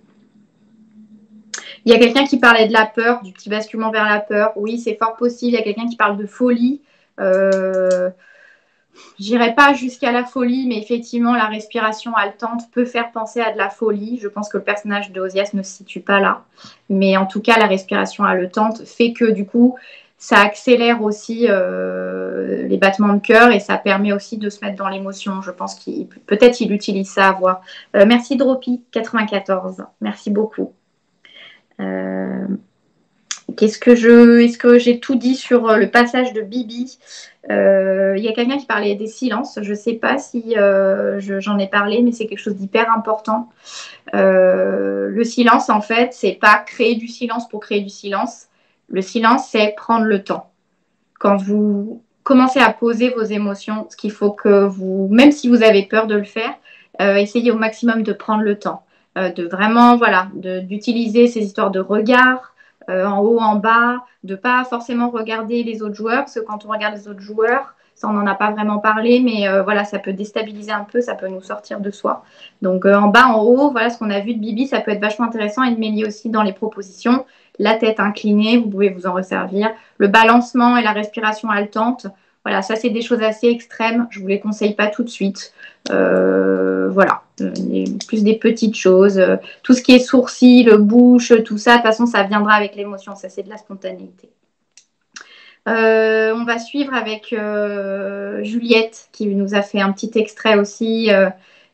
Il y a quelqu'un qui parlait de la peur, du petit basculement vers la peur. Oui, c'est fort possible. Il y a quelqu'un qui parle de folie. Euh, J'irai pas jusqu'à la folie, mais effectivement, la respiration haletante peut faire penser à de la folie. Je pense que le personnage de Osias ne se situe pas là. Mais en tout cas, la respiration haletante fait que du coup, ça accélère aussi euh, les battements de cœur et ça permet aussi de se mettre dans l'émotion. Je pense qu'il peut-être il utilise ça à voir. Euh, merci Dropi94. Merci beaucoup. Euh, Qu'est-ce que je, est-ce que j'ai tout dit sur le passage de Bibi? Il y a quelqu'un qui parlait des silences. Je ne sais pas si j'en ai parlé, mais c'est quelque chose d'hyper important. le silence, en fait, c'est pas créer du silence pour créer du silence. Le silence, c'est prendre le temps. Quand vous commencez à poser vos émotions, ce qu'il faut que vous, même si vous avez peur de le faire, essayez au maximum de prendre le temps, de vraiment, voilà, d'utiliser ces histoires de regard, euh, en haut, en bas, de pas forcément regarder les autres joueurs, parce que quand on regarde les autres joueurs, ça on n'en a pas vraiment parlé, mais euh, voilà, ça peut déstabiliser un peu, ça peut nous sortir de soi. Donc euh, en bas, en haut, voilà ce qu'on a vu de Bibi, ça peut être vachement intéressant et de Mélie aussi dans les propositions. La tête inclinée, vous pouvez vous en resservir. Le balancement et la respiration haletante, voilà, ça c'est des choses assez extrêmes, je ne vous les conseille pas tout de suite. Euh, voilà, euh, plus des petites choses. Tout ce qui est sourcils, bouche, tout ça, de toute façon, ça viendra avec l'émotion, ça c'est de la spontanéité. Euh, on va suivre avec Juliette qui nous a fait un petit extrait aussi,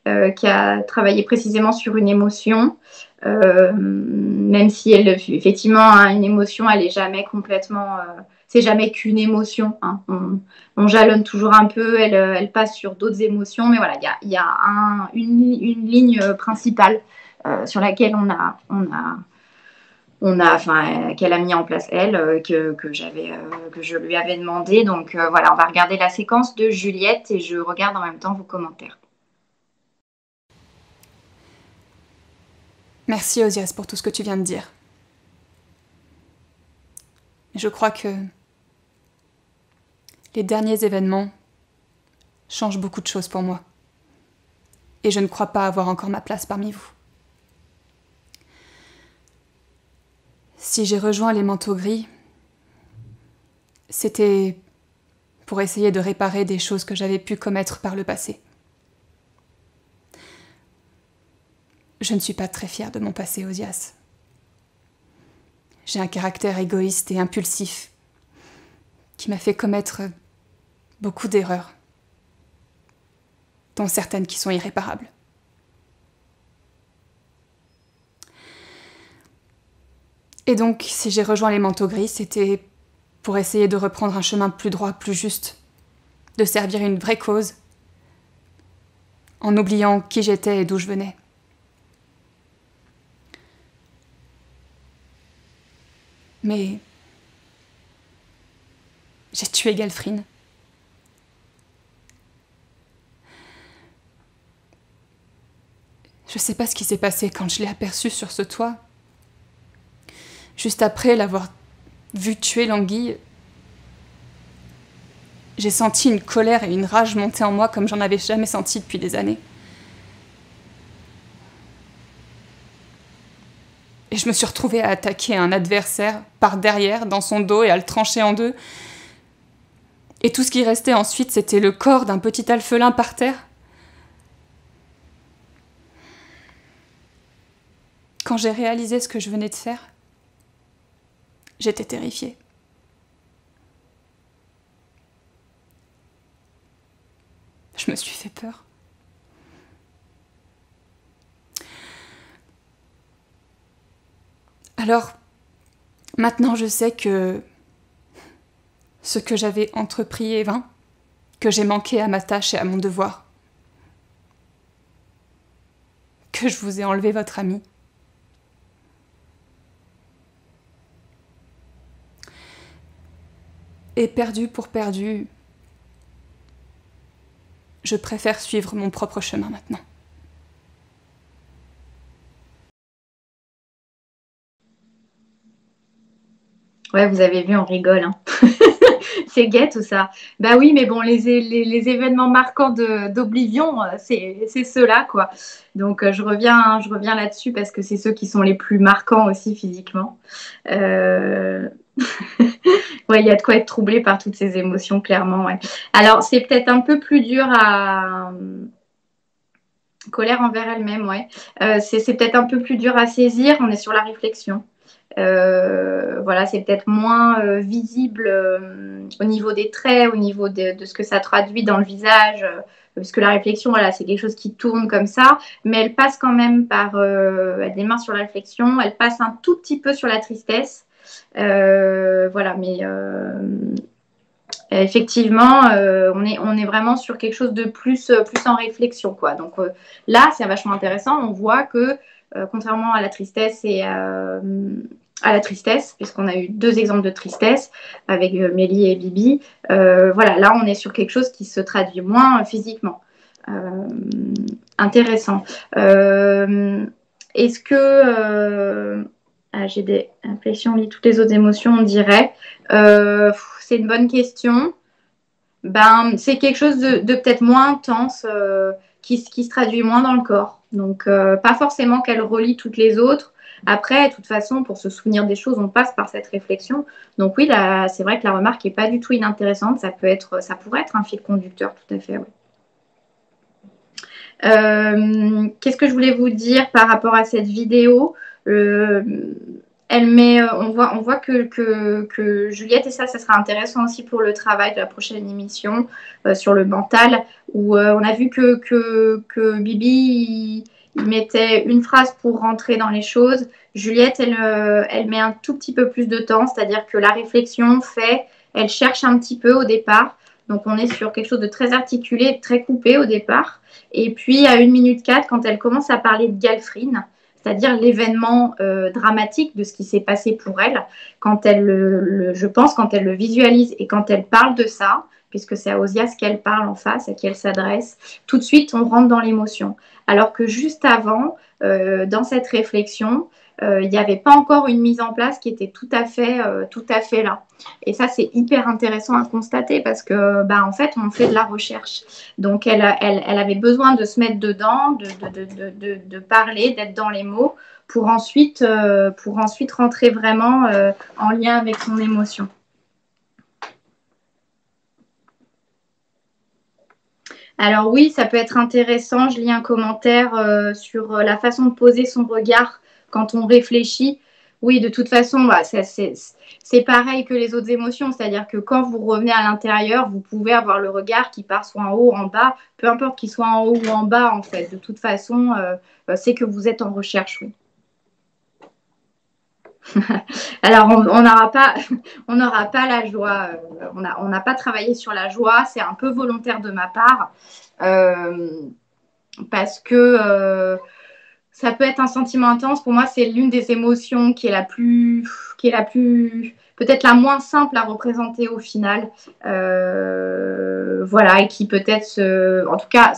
qui a travaillé précisément sur une émotion. même si elle, effectivement, hein, une émotion, elle n'est jamais complètement c'est jamais qu'une émotion. Hein. On, jalonne toujours un peu, elle, passe sur d'autres émotions, mais voilà, il y a, une, ligne principale sur laquelle on a, enfin, qu'elle a mis en place elle, que, j'avais, que je lui avais demandé. Donc voilà, on va regarder la séquence de Juliette et je regarde en même temps vos commentaires. Merci Osias pour tout ce que tu viens de dire. Je crois que les derniers événements changent beaucoup de choses pour moi. Et je ne crois pas avoir encore ma place parmi vous. Si j'ai rejoint les manteaux gris, c'était pour essayer de réparer des choses que j'avais pu commettre par le passé. Je ne suis pas très fière de mon passé, Osias. J'ai un caractère égoïste et impulsif qui m'a fait commettre beaucoup d'erreurs, dont certaines qui sont irréparables. Et donc, si j'ai rejoint les manteaux gris, c'était pour essayer de reprendre un chemin plus droit, plus juste, de servir une vraie cause, en oubliant qui j'étais et d'où je venais. Mais j'ai tué Galfrine. Je sais pas ce qui s'est passé quand je l'ai aperçue sur ce toit. Juste après l'avoir vu tuer l'anguille, j'ai senti une colère et une rage monter en moi comme j'en avais jamais senti depuis des années. Et je me suis retrouvée à attaquer un adversaire par derrière, dans son dos, et à le trancher en deux. Et tout ce qui restait ensuite, c'était le corps d'un petit alphelin par terre. Quand j'ai réalisé ce que je venais de faire, j'étais terrifiée. Je me suis fait peur. Alors, maintenant je sais que ce que j'avais entrepris est vain, que j'ai manqué à ma tâche et à mon devoir, que je vous ai enlevé votre ami. Et perdu pour perdu, je préfère suivre mon propre chemin maintenant. Ouais, vous avez vu, on rigole. Hein. *laughs* c'est gai tout ça. Bah oui, mais bon, les, événements marquants d'Oblivion, euh, c'est ceux-là, quoi. Donc euh, je reviens, je reviens là-dessus parce que c'est ceux qui sont les plus marquants aussi physiquement. Euh... *laughs* ouais, il y a de quoi être troublé par toutes ces émotions, clairement. Alors c'est peut-être un peu plus dur à colère envers elle-même, ouais. Euh, c'est peut-être un peu plus dur à saisir. On est sur la réflexion. Euh, voilà, c'est peut-être moins euh, visible euh, au niveau des traits, au niveau de, ce que ça traduit dans le visage, parce que la réflexion, voilà, c'est quelque chose qui tourne comme ça, mais elle passe quand même par, elle démarre sur la réflexion, elle passe un tout petit peu sur la tristesse, voilà, mais effectivement, on, est, on est vraiment sur quelque chose de plus, plus en réflexion, quoi. Donc là, c'est vachement intéressant. On voit que contrairement à la tristesse et, à la tristesse, puisqu'on a eu deux exemples de tristesse avec euh, Mélie et Bibi. Euh, voilà, là, on est sur quelque chose qui se traduit moins physiquement. Euh, intéressant. Est-ce que j'ai des impressions, lit toutes les autres émotions, on dirait. c'est une bonne question. Ben, c'est quelque chose de, peut-être moins intense, qui, qui, se traduit moins dans le corps. Donc, pas forcément qu'elle relie toutes les autres, après, de toute façon, pour se souvenir des choses, on passe par cette réflexion. Donc oui, c'est vrai que la remarque n'est pas du tout inintéressante. Ça, peut être, ça pourrait être un fil conducteur, tout à fait, oui. Euh, qu'est-ce que je voulais vous dire par rapport à cette vidéo? euh, elle met, euh, on voit, on voit que, que, Juliette, et ça, ça sera intéressant aussi pour le travail de la prochaine émission sur le mental, où on a vu que, que, Bibi, il mettait une phrase pour rentrer dans les choses. Juliette, elle, euh, elle met un tout petit peu plus de temps, c'est-à-dire que la réflexion fait Elle cherche un petit peu au départ. Donc on est sur quelque chose de très articulé, très coupé au départ. Et puis à 1 minute 4, quand elle commence à parler de Galfrine, c'est-à-dire l'événement euh, dramatique de ce qui s'est passé pour elle, quand elle le, je pense, quand elle le visualise et quand elle parle de ça, puisque c'est à Osias qu'elle parle en face, à qui elle s'adresse, tout de suite on rentre dans l'émotion. Alors que juste avant, euh, dans cette réflexion, il n'y avait pas encore une mise en place qui était tout à fait, euh, tout à fait là. Et ça, c'est hyper intéressant à constater parce que, bah, en fait, on fait de la recherche. Donc, elle, elle, avait besoin de se mettre dedans, de, de, parler, d'être dans les mots pour ensuite, euh, pour ensuite rentrer vraiment en lien avec son émotion. Alors oui, ça peut être intéressant. Je lis un commentaire sur la façon de poser son regard quand on réfléchit, oui, de toute façon, bah, c'est pareil que les autres émotions. C'est-à-dire que quand vous revenez à l'intérieur, vous pouvez avoir le regard qui part soit en haut, en bas, peu importe qu'il soit en haut ou en bas, en fait. De toute façon, euh, euh, c'est que vous êtes en recherche, oui. *laughs* Alors, on n'aura pas, *laughs* on pas la joie. Euh, on n'a pas travaillé sur la joie. C'est un peu volontaire de ma part. parce que ça peut être un sentiment intense. Pour moi, c'est l'une des émotions qui est la plus, qui est la plus, peut-être la moins simple à représenter au final. Euh, voilà, et qui peut-être, en tout cas,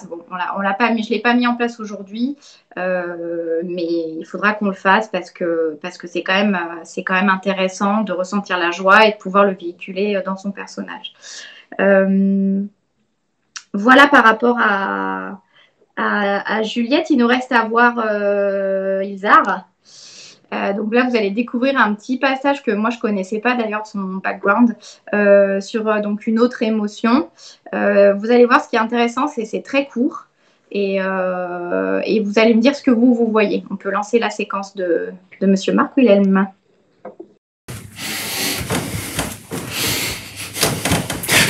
on l'a pas mis, je l'ai pas mis en place aujourd'hui, euh, mais il faudra qu'on le fasse parce que parce que c'est quand même c'est quand même intéressant de ressentir la joie et de pouvoir le véhiculer dans son personnage. Euh, voilà par rapport à à, Juliette. Il nous reste à voir euh. Euh, donc là, vous allez découvrir un petit passage que moi je connaissais pas d'ailleurs son background euh, sur donc une autre émotion. vous allez voir ce qui est intéressant, c'est c'est très court et, et, vous allez me dire ce que vous vous voyez. On peut lancer la séquence de, de Monsieur Marc Wilhelm.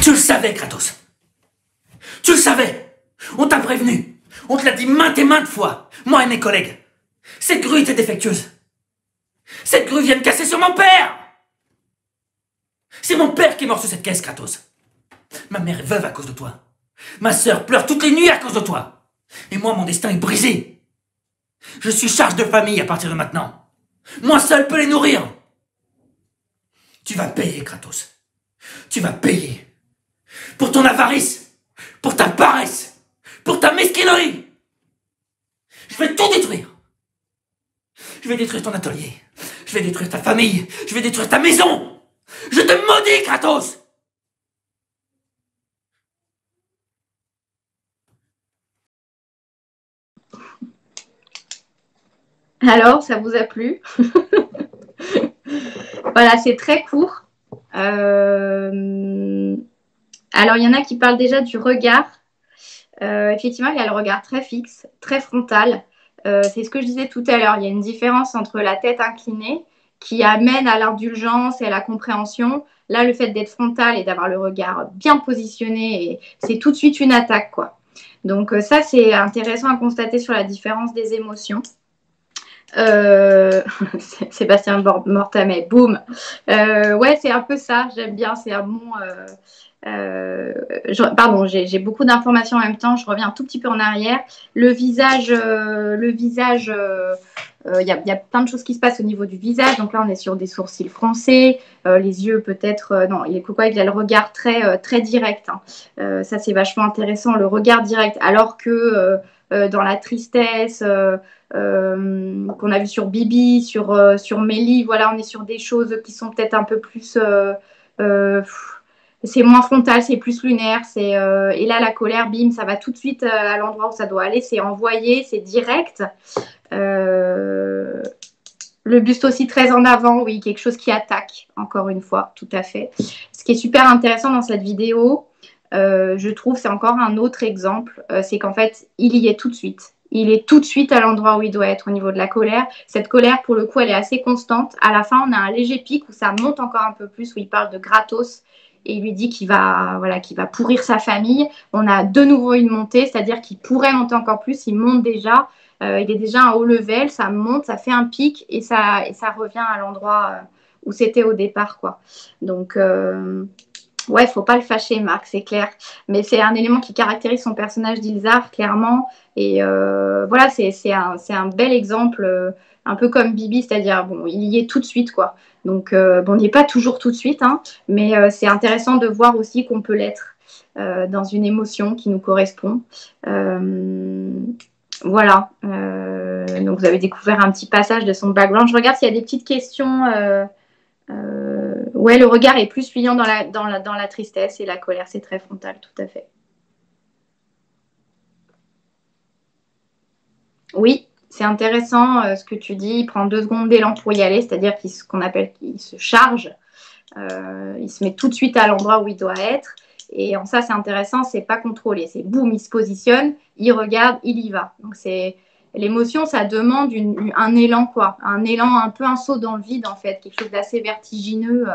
Tu le savais, Kratos. Tu le savais. On t'a prévenu. On te l'a dit maintes et maintes fois, moi et mes collègues. Cette grue était défectueuse. Cette grue vient de casser sur mon père C'est mon père qui est mort sur cette caisse, Kratos. Ma mère est veuve à cause de toi. Ma sœur pleure toutes les nuits à cause de toi. Et moi, mon destin est brisé. Je suis charge de famille à partir de maintenant. Moi seul peux les nourrir. Tu vas payer, Kratos. Tu vas payer. Pour ton avarice. Pour ta paresse pour ta mesquinerie. Je vais tout détruire. Je vais détruire ton atelier. Je vais détruire ta famille. Je vais détruire ta maison. Je te maudis, Kratos. Alors, ça vous a plu? *laughs* Voilà, c'est très court. Euh, alors, il y en a qui parlent déjà du regard. Euh, effectivement, il y a le regard très fixe, très frontal. Euh, c'est ce que je disais tout à l'heure. Il y a une différence entre la tête inclinée qui amène à l'indulgence et à la compréhension. Là, le fait d'être frontal et d'avoir le regard bien positionné, c'est tout de suite une attaque, quoi. Donc euh, ça, c'est intéressant à constater sur la différence des émotions. *laughs* Sébastien Mortamet, boum. ouais, c'est un peu ça. J'aime bien. C'est un bon. Euh, pardon, j'ai beaucoup d'informations en même temps. Je reviens un tout petit peu en arrière. Le visage, euh, le visage, euh, il y, a plein de choses qui se passent au niveau du visage. Donc là, on est sur des sourcils français, les yeux peut-être. non, il est quoi Il a le regard très très direct. Hein. ça, c'est vachement intéressant, le regard direct. Alors que dans la tristesse. qu'on a vu sur Bibi, sur, sur Mélie, voilà, on est sur des choses qui sont peut-être un peu plus c'est moins frontal, c'est plus lunaire. C'est euh, et là la colère, bim, ça va tout de suite euh, à l'endroit où ça doit aller. C'est envoyé, c'est direct. Euh, le buste aussi très en avant, oui, quelque chose qui attaque. Encore une fois, tout à fait. Ce qui est super intéressant dans cette vidéo, je trouve, c'est encore un autre exemple, c'est qu'en fait, il y est tout de suite. Il est tout de suite à l'endroit où il doit être au niveau de la colère. Cette colère, pour le coup, elle est assez constante. À la fin, on a un léger pic où ça monte encore un peu plus, où il parle de gratos et il lui dit qu'il va, voilà, va pourrir sa famille. On a de nouveau une montée, c'est-à-dire qu'il pourrait monter encore plus. Il monte déjà. Euh, il est déjà à haut level, ça monte, ça fait un pic et ça, et ça revient à l'endroit euh, où c'était au départ. Quoi. Donc, euh, Ouais, faut pas le fâcher, Marc, c'est clair. Mais c'est un élément qui caractérise son personnage d'Ilzar, clairement. Et euh, voilà, c'est un, un, bel exemple, euh, un peu comme Bibi, c'est-à-dire, bon, il y est tout de suite, quoi. Donc, euh, bon, il n'y est pas toujours tout de suite, hein, mais c'est intéressant de voir aussi qu'on peut l'être dans une émotion qui nous correspond. voilà. donc, vous avez découvert un petit passage de son background. Je regarde s'il y a des petites questions. Ouais, le regard est plus fuyant dans la, dans la, dans la tristesse et la colère, c'est très frontal, tout à fait. Oui, c'est intéressant euh, ce que tu dis. Il prend deux secondes d'élan pour y aller, c'est-à-dire qu'il qu'on appelle qu'il se charge. Euh, il se met tout de suite à l'endroit où il doit être. Et en ça, c'est intéressant, c'est pas contrôlé. C'est boum, il se positionne, il regarde, il y va. Donc c'est l'émotion, ça demande un élan quoi, un élan, un peu un saut dans le vide en fait, quelque chose d'assez vertigineux.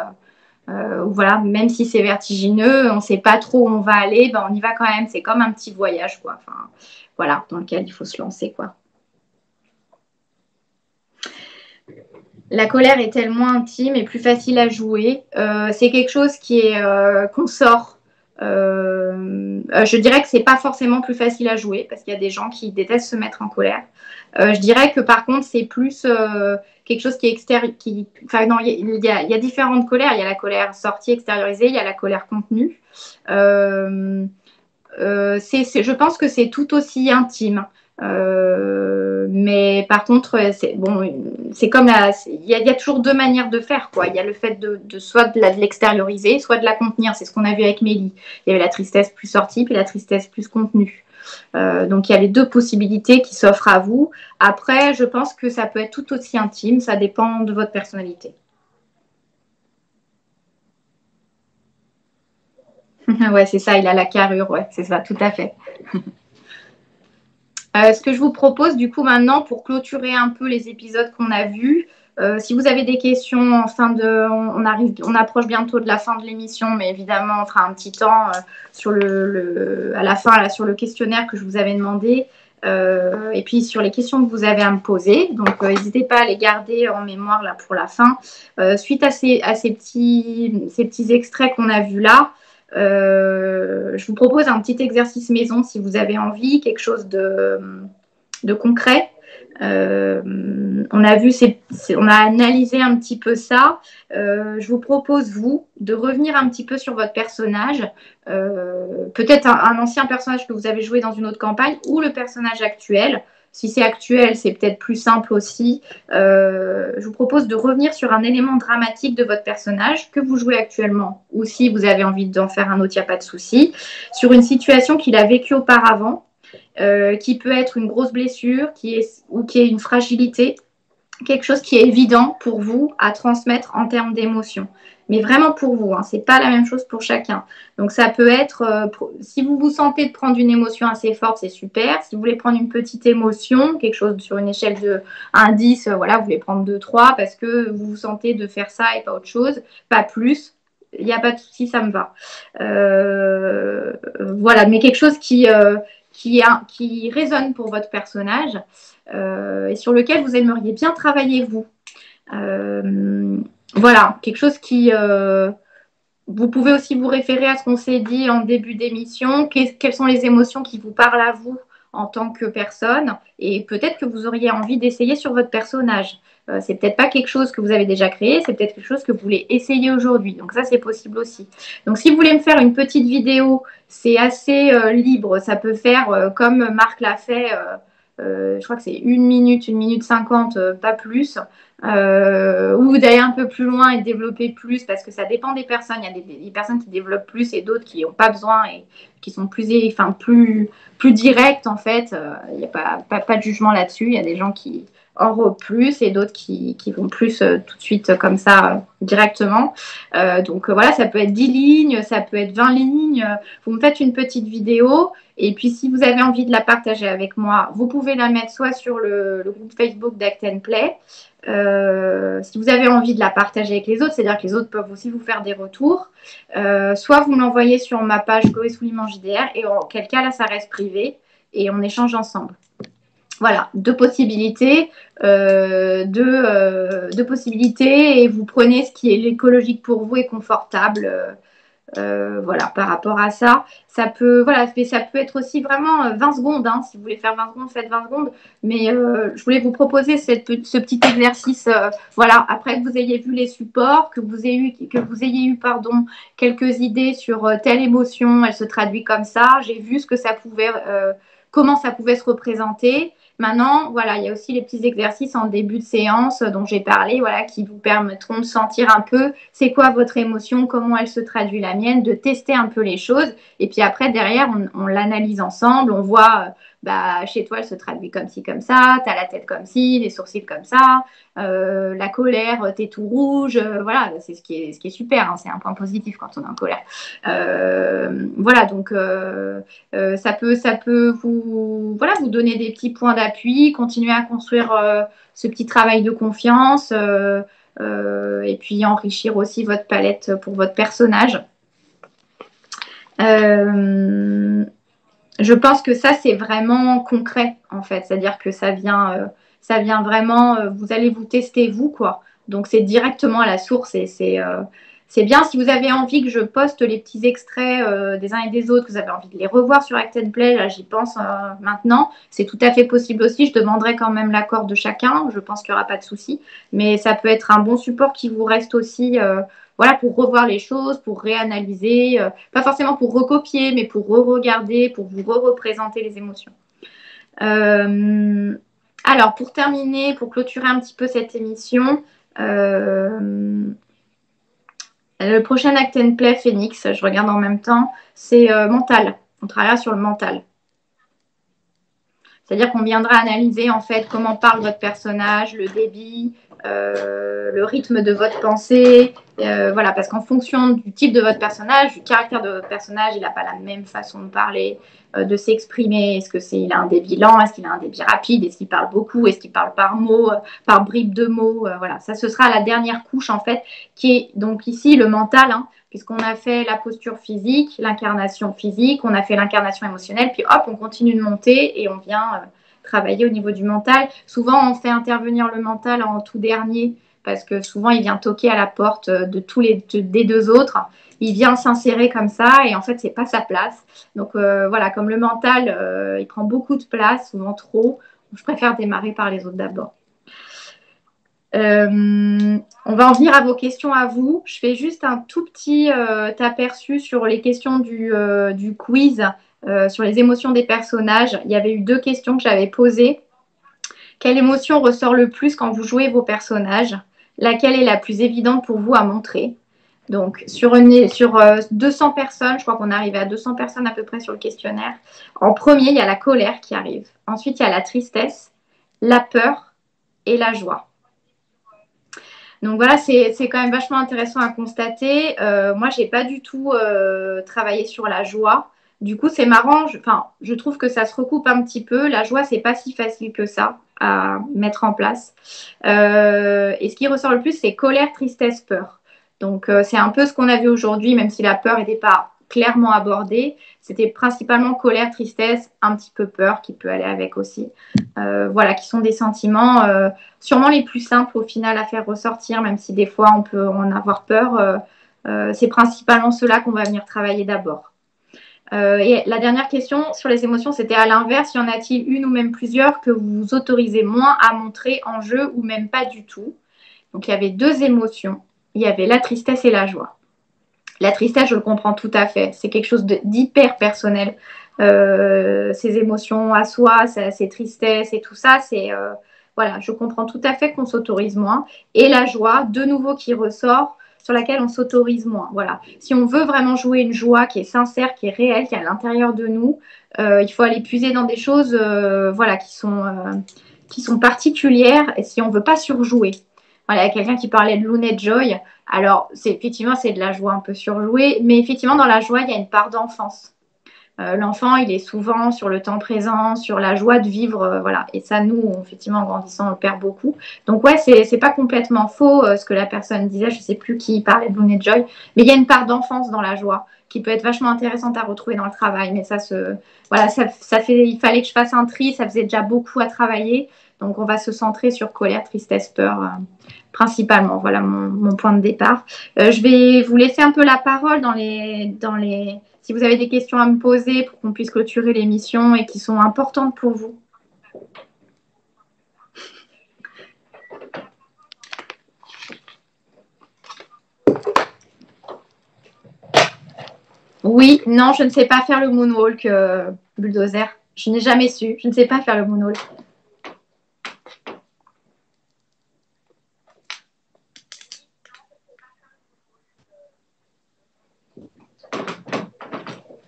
Euh, voilà, même si c'est vertigineux, on ne sait pas trop où on va aller, ben on y va quand même. C'est comme un petit voyage quoi. Voilà, dans lequel il faut se lancer quoi. la colère est tellement intime et plus facile à jouer? Euh, c'est quelque chose qui est euh, qu'on sort. Euh, je dirais que c'est pas forcément plus facile à jouer parce qu'il y a des gens qui détestent se mettre en colère. je dirais que par contre c'est plus quelque chose qui est extérieur. Enfin non, il y, a, différentes colères. Il y a la colère sortie, extériorisée. Il y a la colère contenue. je pense que c'est tout aussi intime. Euh, mais par contre, c'est bon, c'est comme il y, a toujours deux manières de faire quoi. Il y a le fait de, soit de l'extérioriser, soit de la contenir. C'est ce qu'on a vu avec Mélie. Il y avait la tristesse plus sortie puis la tristesse plus contenue. Euh, donc il y a les deux possibilités qui s'offrent à vous. Après, je pense que ça peut être tout aussi intime. Ça dépend de votre personnalité. *laughs* ouais, c'est ça. Il a la carrure. Ouais, c'est ça, tout à fait. *laughs* Euh, ce que je vous propose du coup maintenant pour clôturer un peu les épisodes qu'on a vus, euh, si vous avez des questions en fin de, on, arrive, on approche bientôt de la fin de l'émission, mais évidemment on fera un petit temps euh, sur le, à la fin là, sur le questionnaire que je vous avais demandé. et puis sur les questions que vous avez à me poser. Donc n'hésitez pas à les garder en mémoire là pour la fin. suite à ces, à ces, petits, ces petits extraits qu'on a vus là, euh, je vous propose un petit exercice maison si vous avez envie, quelque chose de, concret. Euh, on a vu, on a analysé un petit peu ça. Euh, je vous propose vous de revenir un petit peu sur votre personnage, peut-être un, ancien personnage que vous avez joué dans une autre campagne ou le personnage actuel. Si c'est actuel, c'est peut-être plus simple aussi. Euh, je vous propose de revenir sur un élément dramatique de votre personnage que vous jouez actuellement, ou si vous avez envie d'en faire un autre, il n'y a pas de souci, sur une situation qu'il a vécue auparavant, euh, qui peut être une grosse blessure qui est, ou qui est une fragilité, quelque chose qui est évident pour vous à transmettre en termes d'émotion mais vraiment pour vous. Hein. Ce n'est pas la même chose pour chacun. Donc ça peut être, euh, si vous vous sentez de prendre une émotion assez forte, c'est super. Si vous voulez prendre une petite émotion, quelque chose sur une échelle de 1 10, euh, voilà, vous voulez prendre 2, 3 parce que vous vous sentez de faire ça et pas autre chose, pas plus. Il n'y a pas de souci, ça me va. Euh, voilà, mais quelque chose qui résonne pour votre personnage et sur lequel vous aimeriez bien travailler vous voilà, quelque chose qui... Euh, vous pouvez aussi vous référer à ce qu'on s'est dit en début d'émission. quelles sont les émotions qui vous parlent à vous en tant que personne? Et peut-être que vous auriez envie d'essayer sur votre personnage. Euh, c'est peut-être pas quelque chose que vous avez déjà créé, c'est peut-être quelque chose que vous voulez essayer aujourd'hui. Donc ça, c'est possible aussi. Donc si vous voulez me faire une petite vidéo, c'est assez euh, libre. Ça peut faire comme Marc l'a fait. Je crois que c'est une minute, une minute cinquante, pas plus. Euh, ou d'aller un peu plus loin et développer plus parce que ça dépend des personnes. Il y a des, personnes qui développent plus et d'autres qui n'ont pas besoin et qui sont plus, enfin, plus, directes en fait. Euh, il n'y a pas, de jugement là-dessus. Il y a des gens qui enrobent plus et d'autres qui, vont plus euh, tout de suite comme ça directement. donc voilà, ça peut être 10 lignes, ça peut être 20 lignes. Vous me faites une petite vidéo et puis, si vous avez envie de la partager avec moi, vous pouvez la mettre soit sur le, groupe Facebook d'Act Play, euh, si vous avez envie de la partager avec les autres, c'est-à-dire que les autres peuvent aussi vous faire des retours, euh, soit vous l'envoyez sur ma page Chloé JDR, et en quel cas, là, ça reste privé, et on échange ensemble. Voilà, deux possibilités, euh, deux, possibilités, et vous prenez ce qui est écologique pour vous et confortable euh, voilà, par rapport à ça. Ça peut, voilà, ça peut être aussi vraiment 20 secondes. Hein, si vous voulez faire 20 secondes, faites 20 secondes. Mais je voulais vous proposer ce petit exercice. voilà, après que vous ayez vu les supports, que vous ayez eu, que vous ayez eu pardon, quelques idées sur telle émotion, elle se traduit comme ça. J'ai vu ce que ça pouvait, comment ça pouvait se représenter. Maintenant, voilà, il y a aussi les petits exercices en début de séance dont j'ai parlé, voilà, qui vous permettront de sentir un peu c'est quoi votre émotion, comment elle se traduit la mienne, de tester un peu les choses. Et puis après, derrière, on, l'analyse ensemble, on voit euh, bah, chez toi, elle se traduit comme ci, comme ça, tu as la tête comme ci, les sourcils comme ça, euh, la colère, t'es tout rouge, euh, voilà, c'est ce qui est, ce qui est super, hein, c'est un point positif quand on est en colère. Euh, voilà, donc ça, peut, ça peut vous, voilà, vous donner des petits points d'appui, continuer à construire ce petit travail de confiance. et puis enrichir aussi votre palette pour votre personnage. Euh, je pense que ça, c'est vraiment concret, en fait. C'est-à-dire que ça vient, euh, ça vient vraiment, euh, vous allez vous tester vous, quoi. Donc, c'est directement à la source et c'est, euh, bien si vous avez envie que je poste les petits extraits des uns et des autres, que vous avez envie de les revoir sur Act Play, là, j'y pense maintenant. C'est tout à fait possible aussi. Je demanderai quand même l'accord de chacun. Je pense qu'il n'y aura pas de souci. Mais ça peut être un bon support qui vous reste aussi voilà, pour revoir les choses, pour réanalyser, euh, pas forcément pour recopier, mais pour re-regarder, pour vous re-représenter les émotions. Euh, alors, pour terminer, pour clôturer un petit peu cette émission, euh, le prochain Act and Play Phoenix, je regarde en même temps, c'est mental. On travaillera sur le mental. C'est-à-dire qu'on viendra analyser en fait comment parle votre personnage, le débit, euh, le rythme de votre pensée. Euh, voilà, parce qu'en fonction du type de votre personnage, du caractère de votre personnage, il n'a pas la même façon de parler, euh, de s'exprimer. Est-ce que c'est il a un débit lent? Est-ce qu'il a un débit rapide? Est-ce qu'il parle beaucoup? Est-ce qu'il parle par mots, par bribes de mots? Voilà, ça ce sera la dernière couche en fait, qui est donc ici le mental. Hein, puisqu'on a fait? La posture physique, l'incarnation physique, on a fait l'incarnation émotionnelle, puis hop, on continue de monter et on vient travailler au niveau du mental. Souvent, on fait intervenir le mental en tout dernier parce que souvent, il vient toquer à la porte de tous les des deux autres. Il vient s'insérer comme ça et en fait, c'est pas sa place. Donc euh, voilà, comme le mental, euh, il prend beaucoup de place, souvent trop. Je préfère démarrer par les autres d'abord. Euh, on va en venir à vos questions à vous. Je fais juste un tout petit aperçu sur les questions du, du quiz euh, sur les émotions des personnages. Il y avait eu deux questions que j'avais posées. Quelle émotion ressort le plus quand vous jouez vos personnages? Laquelle est la plus évidente pour vous à montrer? Donc, sur, sur 200 euh, personnes, je crois qu'on arrive à 200 personnes à peu près sur le questionnaire. En premier, il y a la colère qui arrive. Ensuite, il y a la tristesse, la peur et la joie. Donc voilà, c'est quand même vachement intéressant à constater. Euh, moi, je n'ai pas du tout travaillé sur la joie. Du coup, c'est marrant. Je, enfin, je trouve que ça se recoupe un petit peu. La joie, c'est pas si facile que ça à mettre en place. Euh, et ce qui ressort le plus, c'est colère, tristesse, peur. Donc, euh, c'est un peu ce qu'on a vu aujourd'hui, même si la peur n'était pas clairement abordée. C'était principalement colère, tristesse, un petit peu peur qui peut aller avec aussi. Euh, voilà, qui sont des sentiments sûrement les plus simples au final à faire ressortir, même si des fois on peut en avoir peur. c'est principalement cela qu'on va venir travailler d'abord. Euh, et la dernière question sur les émotions, c'était à l'inverse, y en a-t-il une ou même plusieurs que vous vous autorisez moins à montrer en jeu ou même pas du tout? Donc il y avait deux émotions, il y avait la tristesse et la joie. La tristesse, je le comprends tout à fait, c'est quelque chose d'hyper personnel. Euh, ces émotions à soi, ces tristesses et tout ça, c'est euh, voilà, je comprends tout à fait qu'on s'autorise moins. Et la joie, de nouveau qui ressort, sur laquelle on s'autorise moins. Voilà. Si on veut vraiment jouer une joie qui est sincère, qui est réelle, qui est à l'intérieur de nous, euh, il faut aller puiser dans des choses euh, voilà, qui, sont, qui sont particulières et si on ne veut pas surjouer. Voilà, il y a quelqu'un qui parlait de Lunette Joy. Alors, effectivement, c'est de la joie un peu surjouée, mais effectivement, dans la joie, il y a une part d'enfance. Euh, l'enfant, il est souvent sur le temps présent, sur la joie de vivre, euh, voilà. Et ça, nous, effectivement, en grandissant, on le perd beaucoup. Donc ouais, c'est pas complètement faux euh, ce que la personne disait. Je sais plus qui parlait de Blue Joy, mais il y a une part d'enfance dans la joie qui peut être vachement intéressante à retrouver dans le travail. Mais ça, se, voilà, fait, il fallait que je fasse un tri, ça faisait déjà beaucoup à travailler. Donc, on va se centrer sur colère, tristesse, peur, principalement. Voilà mon, point de départ. Euh, je vais vous laisser un peu la parole dans les, si vous avez des questions à me poser pour qu'on puisse clôturer l'émission et qui sont importantes pour vous. Oui, non, je ne sais pas faire le moonwalk euh, bulldozer. Je n'ai jamais su. Je ne sais pas faire le moonwalk.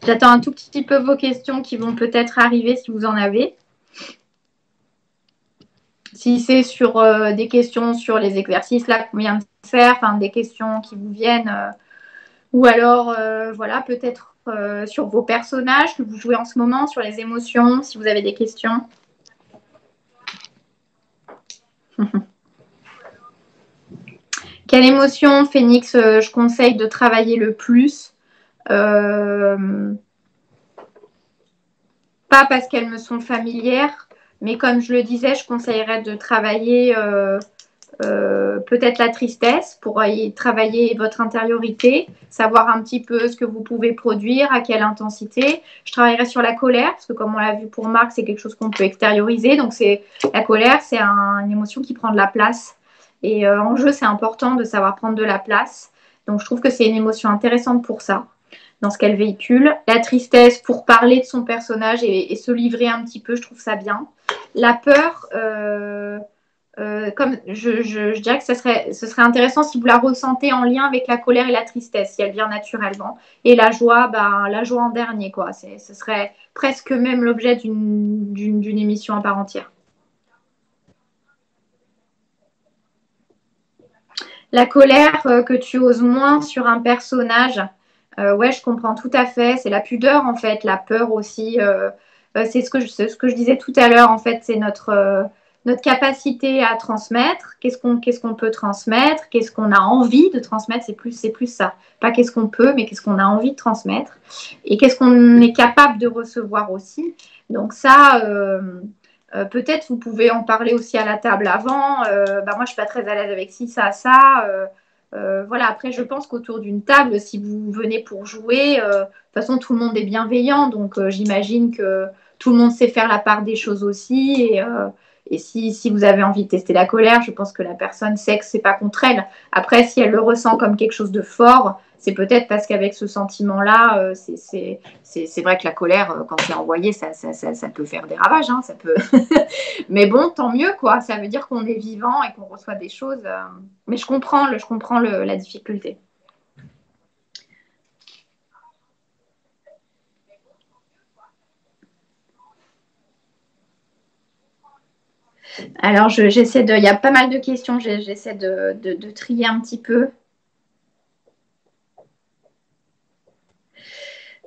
J'attends un tout petit peu vos questions qui vont peut-être arriver si vous en avez. Si c'est sur euh, des questions sur les exercices là vient de faire, enfin des questions qui vous viennent, euh, ou alors euh, voilà peut-être sur vos personnages que vous jouez en ce moment, sur les émotions, si vous avez des questions. *laughs* Quelle émotion, Phoenix, je conseille de travailler le plus? Euh, pas parce qu'elles me sont familières, mais comme je le disais, je conseillerais de travailler euh, euh, peut-être la tristesse pour travailler votre intériorité, savoir un petit peu ce que vous pouvez produire, à quelle intensité. Je travaillerai sur la colère, parce que comme on l'a vu pour Marc, c'est quelque chose qu'on peut extérioriser. Donc c'est la colère, c'est une émotion qui prend de la place. Et en jeu, c'est important de savoir prendre de la place. Donc je trouve que c'est une émotion intéressante pour ça dans ce qu'elle véhicule. La tristesse pour parler de son personnage et, se livrer un petit peu, je trouve ça bien. La peur, euh, euh, comme je, dirais que ce serait, intéressant si vous la ressentez en lien avec la colère et la tristesse, si elle vient naturellement. Et la joie, ben, la joie en dernier, quoi. Ce serait presque même l'objet d'une émission à part entière. La colère euh, que tu oses moins sur un personnage, euh, ouais, je comprends tout à fait. C'est la pudeur, en fait, la peur aussi. Euh, euh, c'est ce, que je, disais tout à l'heure, en fait, c'est notre, notre capacité à transmettre. Qu'est-ce qu'on peut transmettre? Qu'est-ce qu'on a envie de transmettre? C'est plus, ça. Pas qu'est-ce qu'on peut, mais qu'est-ce qu'on a envie de transmettre. Et qu'est-ce qu'on est capable de recevoir aussi. Donc ça... Peut-être vous pouvez en parler aussi à la table avant. bah moi, je suis pas très à l'aise avec ci, ça, ça. Euh, voilà, après, je pense qu'autour d'une table, si vous venez pour jouer, euh, de toute façon, tout le monde est bienveillant. Donc, euh, j'imagine que tout le monde sait faire la part des choses aussi. Et, et si, vous avez envie de tester la colère, je pense que la personne sait que c'est pas contre elle. Après, si elle le ressent comme quelque chose de fort, c'est peut-être parce qu'avec ce sentiment-là, euh, c'est vrai que la colère, euh, quand c'est envoyé, ça, ça, peut faire des ravages. Hein, ça peut... *laughs* mais bon, tant mieux, quoi. Ça veut dire qu'on est vivant et qu'on reçoit des choses. Euh, mais je comprends, le, je comprends le, la difficulté. Alors, j'essaie de. Il y a pas mal de questions, j'essaie de, trier un petit peu.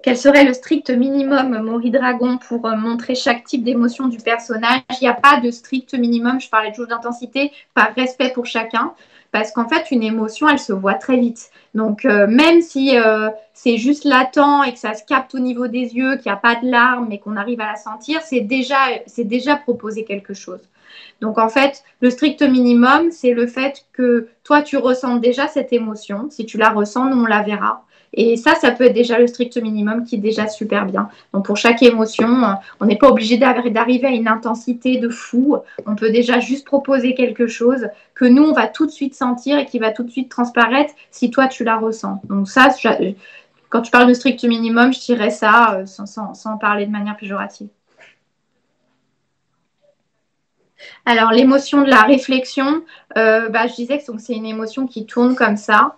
Quel serait le strict minimum, Maury Dragon, pour euh, montrer chaque type d'émotion du personnage? Il n'y a pas de strict minimum, je parlais jauge d'intensité, par respect pour chacun, parce qu'en fait, une émotion, elle se voit très vite. Donc, euh, même si euh, c'est juste latent et que ça se capte au niveau des yeux, qu'il n'y a pas de larmes et qu'on arrive à la sentir, c'est déjà, déjà proposer quelque chose. Donc en fait, le strict minimum, c'est le fait que toi, tu ressens déjà cette émotion. Si tu la ressens, nous, on la verra. Et ça, ça peut être déjà le strict minimum qui est déjà super bien. Donc pour chaque émotion, euh, on n'est pas obligé d'arriver à une intensité de fou. On peut déjà juste proposer quelque chose que nous, on va tout de suite sentir et qui va tout de suite transparaître si toi, tu la ressens. Donc ça, quand tu parles de strict minimum, je dirais ça euh, sans, parler de manière péjorative. Alors, l'émotion de la réflexion, euh, bah, je disais que c'est une émotion qui tourne comme ça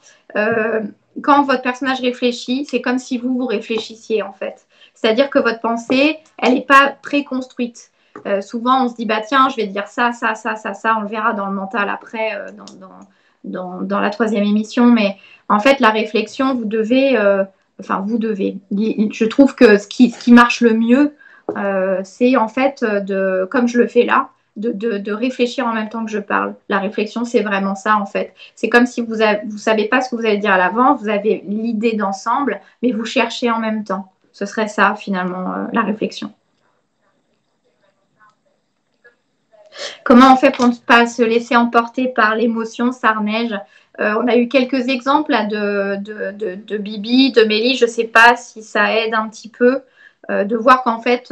quand votre personnage réfléchit, c'est comme si vous, vous réfléchissiez en fait. C'est-à-dire que votre pensée, elle n'est pas préconstruite. Euh, souvent, on se dit, bah tiens, je vais dire ça, ça, ça, ça, ça, on le verra dans le mental après, euh, dans, dans, la troisième émission. Mais en fait, la réflexion, vous devez, euh, enfin, vous devez. Je trouve que ce qui, ce qui marche le mieux, c'est en fait, de, comme je le fais là, de, réfléchir en même temps que je parle. La réflexion, c'est vraiment ça en fait. C'est comme si vous ne savez pas ce que vous allez dire à l'avant, vous avez l'idée d'ensemble, mais vous cherchez en même temps. Ce serait ça finalement euh, la réflexion. Comment on fait pour ne pas se laisser emporter par l'émotion, Sarneige euh, On a eu quelques exemples de, de, Bibi, de Mélie. Je ne sais pas si ça aide un petit peu euh, de voir qu'en fait,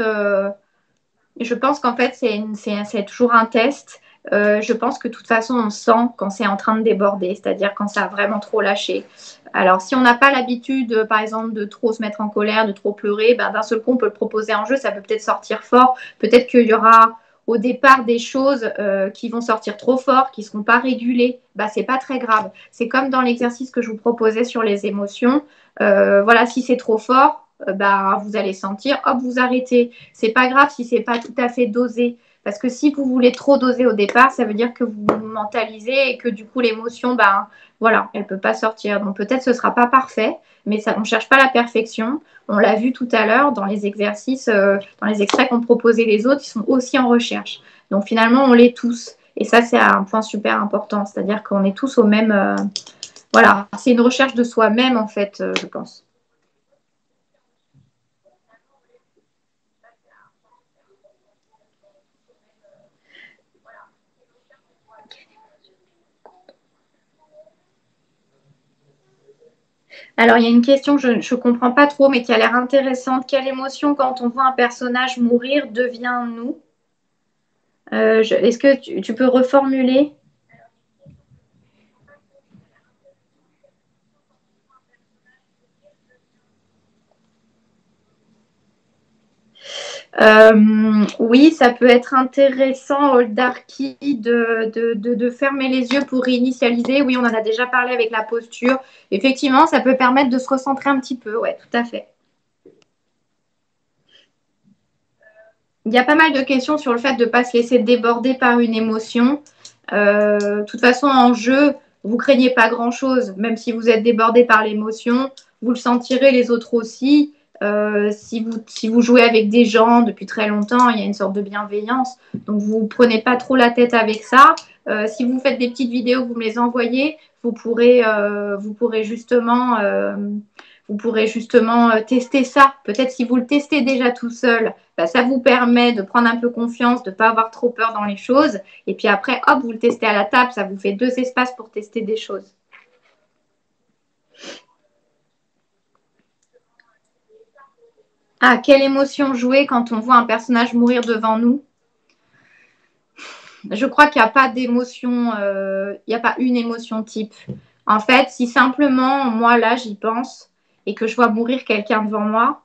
je pense qu'en fait, c'est toujours un test. Euh, je pense que de toute façon, on sent quand c'est en train de déborder, c'est-à-dire quand ça a vraiment trop lâché. Alors, si on n'a pas l'habitude, par exemple, de trop se mettre en colère, de trop pleurer, ben, d'un seul coup, on peut le proposer en jeu, ça peut peut-être sortir fort. Peut-être qu'il y aura au départ des choses euh, qui vont sortir trop fort, qui ne seront pas régulées. Ben, c'est pas très grave. C'est comme dans l'exercice que je vous proposais sur les émotions. Euh, voilà, si c'est trop fort, euh, bah, vous allez sentir, hop, vous arrêtez. C'est pas grave si c'est pas tout à fait dosé. Parce que si vous voulez trop doser au départ, ça veut dire que vous mentalisez et que du coup l'émotion, bah, voilà, elle peut pas sortir. Donc peut-être ce sera pas parfait, mais ça, on cherche pas la perfection. On l'a vu tout à l'heure dans les exercices, euh, dans les extraits qu'ont proposés les autres, ils sont aussi en recherche. Donc finalement, on l'est tous. Et ça, c'est un point super important. C'est-à-dire qu'on est tous au même. Euh, voilà, c'est une recherche de soi-même en fait, je pense. Alors, il y a une question que je ne comprends pas trop, mais qui a l'air intéressante. Quelle émotion, quand on voit un personnage mourir, devient nous? Euh, Est-ce que tu, peux reformuler? Euh, oui, ça peut être intéressant, Oldarki, de, de, fermer les yeux pour réinitialiser. Oui, on en a déjà parlé avec la posture. Effectivement, ça peut permettre de se recentrer un petit peu. Oui, tout à fait. Il y a pas mal de questions sur le fait de ne pas se laisser déborder par une émotion. Euh, de toute façon, en jeu, vous craignez pas grand-chose, même si vous êtes débordé par l'émotion. Vous le sentirez, les autres aussi. Euh, si, vous, si vous jouez avec des gens depuis très longtemps, il y a une sorte de bienveillance. Donc, vous ne prenez pas trop la tête avec ça. Euh, si vous faites des petites vidéos, vous me les envoyez, vous pourrez, euh, vous pourrez justement, vous pourrez justement tester ça. Peut-être si vous le testez déjà tout seul, bah, ça vous permet de prendre un peu confiance, de ne pas avoir trop peur dans les choses. Et puis après, hop, vous le testez à la table, ça vous fait deux espaces pour tester des choses. Ah, quelle émotion jouer quand on voit un personnage mourir devant nous Je crois qu'il n'y a pas d'émotion, euh, il n'y a pas une émotion type. En fait, si simplement moi là j'y pense et que je vois mourir quelqu'un devant moi,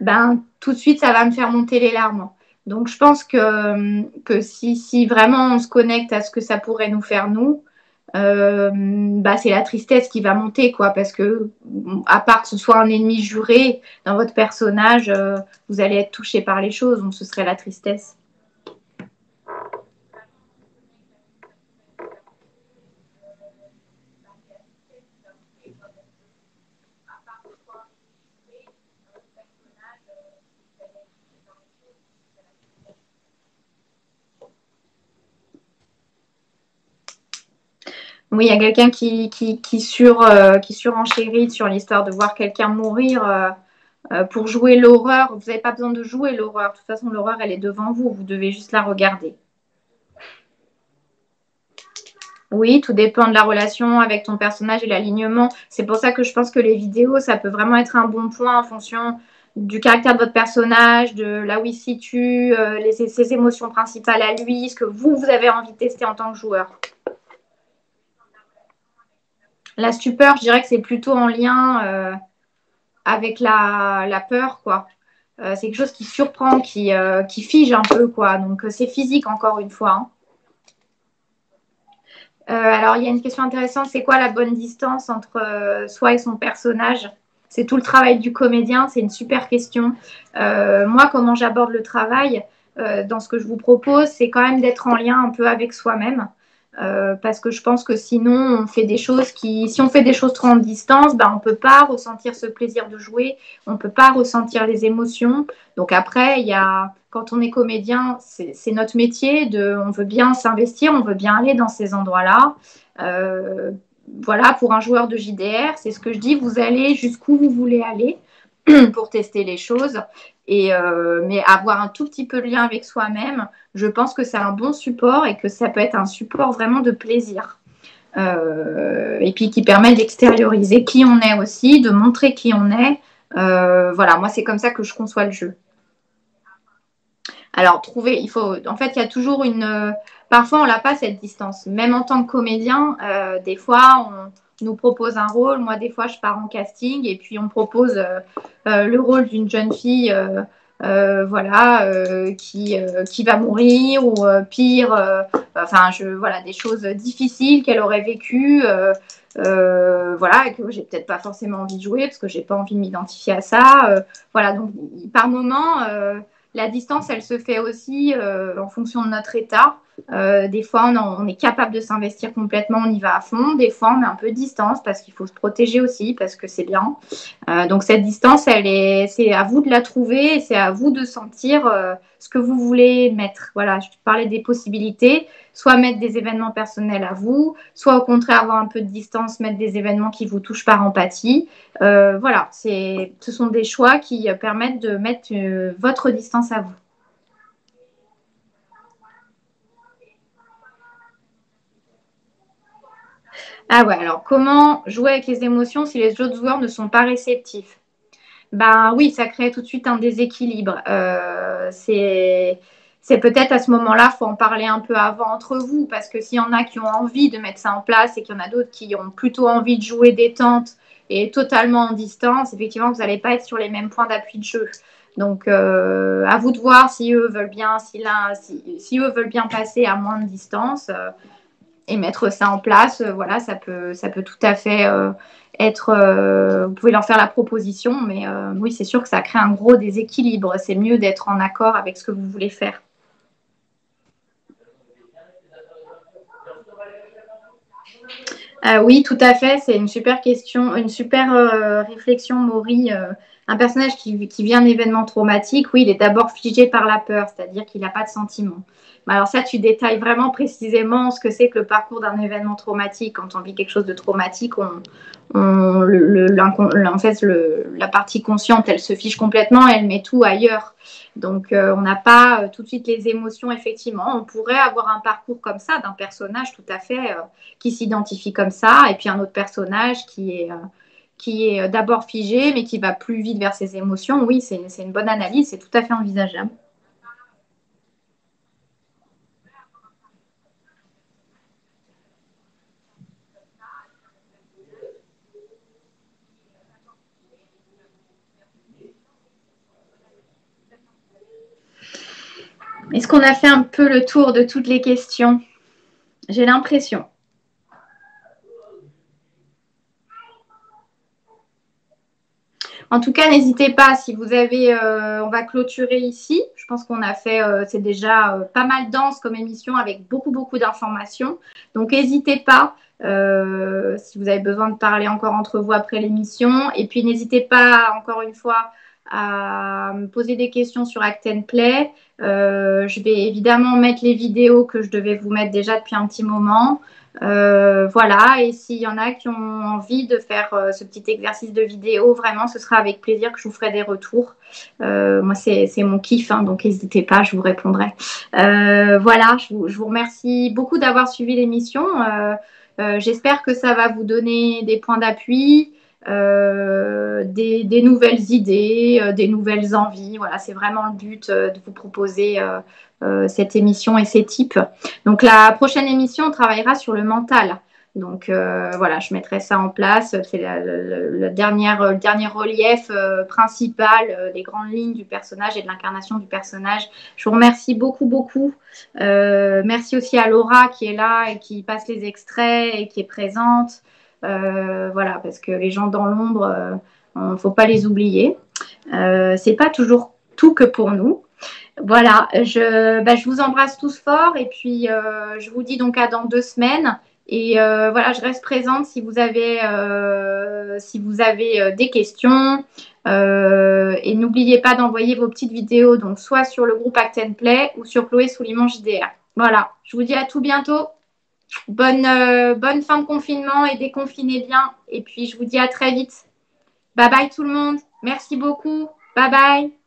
ben tout de suite ça va me faire monter les larmes. Donc je pense que, si, si vraiment on se connecte à ce que ça pourrait nous faire nous, euh, bah, c'est la tristesse qui va monter, quoi, parce que à part que ce soit un ennemi juré dans votre personnage, euh, vous allez être touché par les choses, donc ce serait la tristesse. Oui, il y a quelqu'un qui, euh, qui surenchérit sur l'histoire de voir quelqu'un mourir euh, euh, pour jouer l'horreur. Vous n'avez pas besoin de jouer l'horreur. De toute façon, l'horreur, elle est devant vous. Vous devez juste la regarder. Oui, tout dépend de la relation avec ton personnage et l'alignement. C'est pour ça que je pense que les vidéos, ça peut vraiment être un bon point en fonction du caractère de votre personnage, de là où il situe, ses émotions principales à lui, ce que vous, vous avez envie de tester en tant que joueur. La stupeur, je dirais que c'est plutôt en lien euh, avec la, peur, quoi. Euh, c'est quelque chose qui surprend, qui, euh, fige un peu, quoi. Donc, c'est physique, encore une fois. Hein. alors, il y a une question intéressante, c'est quoi la bonne distance entre soi et son personnage? C'est tout le travail du comédien, c'est une super question. moi, comment j'aborde le travail dans ce que je vous propose, c'est quand même d'être en lien un peu avec soi-même. Euh, parce que je pense que sinon on fait des choses qui, si on fait des choses trop en distance, ben, on ne peut pas ressentir ce plaisir de jouer, on ne peut pas ressentir les émotions. Donc après, il y a, quand on est comédien, c'est notre métier. De, on veut bien s'investir, on veut bien aller dans ces endroits-là. Euh, voilà, pour un joueur de JDR, c'est ce que je dis, vous allez jusqu'où vous voulez aller *clears throat* pour tester les choses. Euh, mais avoir un tout petit peu de lien avec soi-même, je pense que c'est un bon support et que ça peut être un support vraiment de plaisir. Euh, et puis qui permet d'extérioriser qui on est aussi, de montrer qui on est. Euh, voilà, moi c'est comme ça que je conçois le jeu. Alors trouver, il faut, en fait, il y a toujours une, parfois on n'a pas cette distance. Même en tant que comédien, des fois on nous propose un rôle. Moi, des fois, je pars en casting et puis on propose euh, euh, le rôle d'une jeune fille. Euh, voilà, qui, va mourir ou pire, enfin, je, voilà, des choses difficiles qu'elle aurait vécues, voilà, et que j'ai peut-être pas forcément envie de jouer parce que j'ai pas envie de m'identifier à ça. voilà, donc par moment, la distance, elle se fait aussi en fonction de notre état. Euh, des fois, on, est capable de s'investir complètement, on y va à fond. Des fois, on met un peu de distance parce qu'il faut se protéger aussi, parce que c'est bien. Euh, donc, cette distance, elle est, c'est à vous de la trouver c'est à vous de sentir euh, ce que vous voulez mettre. Voilà, je parlais des possibilités. Soit mettre des événements personnels à vous, soit au contraire avoir un peu de distance, mettre des événements qui vous touchent par empathie. voilà, c'est, ce sont des choix qui permettent de mettre votre distance à vous. Ah ouais, alors comment jouer avec les émotions si les autres joueurs ne sont pas réceptifs? Ben oui, ça crée tout de suite un déséquilibre. Euh, c'est peut-être à ce moment-là, il faut en parler un peu avant entre vous, parce que s'il y en a qui ont envie de mettre ça en place et qu'il y en a d'autres qui ont plutôt envie de jouer détente et totalement en distance, effectivement, vous n'allez pas être sur les mêmes points d'appui de jeu. Donc, euh, à vous de voir si eux veulent bien, si, si, eux veulent bien passer à moins de distance. Euh, et mettre ça en place, euh, voilà, ça peut, ça peut tout à fait euh, être. Euh, vous pouvez leur faire la proposition, mais oui, c'est sûr que ça crée un gros déséquilibre. C'est mieux d'être en accord avec ce que vous voulez faire. oui, tout à fait. C'est une super question, une super réflexion, Maury. Un personnage qui, qui vit un événement traumatique, oui, il est d'abord figé par la peur, c'est-à-dire qu'il n'a pas de sentiment. Alors ça, tu détailles vraiment précisément ce que c'est que le parcours d'un événement traumatique. Quand on vit quelque chose de traumatique, on, fait, la partie consciente, elle se fiche complètement, elle met tout ailleurs. Donc, euh, on n'a pas euh, tout de suite les émotions, effectivement. On pourrait avoir un parcours comme ça d'un personnage tout à fait euh, qui s'identifie comme ça, et puis un autre personnage qui est, qui est d'abord figé, mais qui va plus vite vers ses émotions. Oui, c'est une bonne analyse, c'est tout à fait envisageable. Est-ce qu'on a fait un peu le tour de toutes les questions? J'ai l'impression. En tout cas, n'hésitez pas si vous avez. Euh, on va clôturer ici. Je pense qu'on a fait. Euh, c'est déjà euh, pas mal dense comme émission avec beaucoup, beaucoup d'informations. Donc, n'hésitez pas si vous avez besoin de parler encore entre vous après l'émission. Et puis, n'hésitez pas, encore une fois, à me poser des questions sur Act Play. Euh, je vais évidemment mettre les vidéos que je devais vous mettre déjà depuis un petit moment. Euh, voilà, et s'il y en a qui ont envie de faire euh, ce petit exercice de vidéo, vraiment, ce sera avec plaisir que je vous ferai des retours. moi, c'est mon kiff, hein, donc n'hésitez pas, je vous répondrai. voilà, je vous, je vous, remercie beaucoup d'avoir suivi l'émission. J'espère que ça va vous donner des points d'appui. Euh, des, nouvelles idées, euh, des nouvelles envies. Voilà, c'est vraiment le but euh, de vous proposer cette émission et ces types. Donc la prochaine émission, on travaillera sur le mental. Donc voilà, je mettrai ça en place. C'est le, dernier, relief principal des grandes lignes du personnage et de l'incarnation du personnage. Je vous remercie beaucoup, beaucoup. merci aussi à Laura qui est là et qui passe les extraits et qui est présente. Euh, voilà, parce que les gens dans l'ombre, il euh, ne faut pas les oublier. Euh, c'est pas toujours tout que pour nous. Voilà, je, bah, vous embrasse tous fort et puis je vous dis donc à dans deux semaines. Et voilà, je reste présente si vous avez, si vous avez des questions. et n'oubliez pas d'envoyer vos petites vidéos, donc soit sur le groupe Act Play ou sur Chloé Souliman JDR. Voilà, je vous dis à tout bientôt. Bonne, bonne fin de confinement et déconfinez bien. Et puis, je vous dis à très vite. Bye bye tout le monde. Merci beaucoup. Bye bye.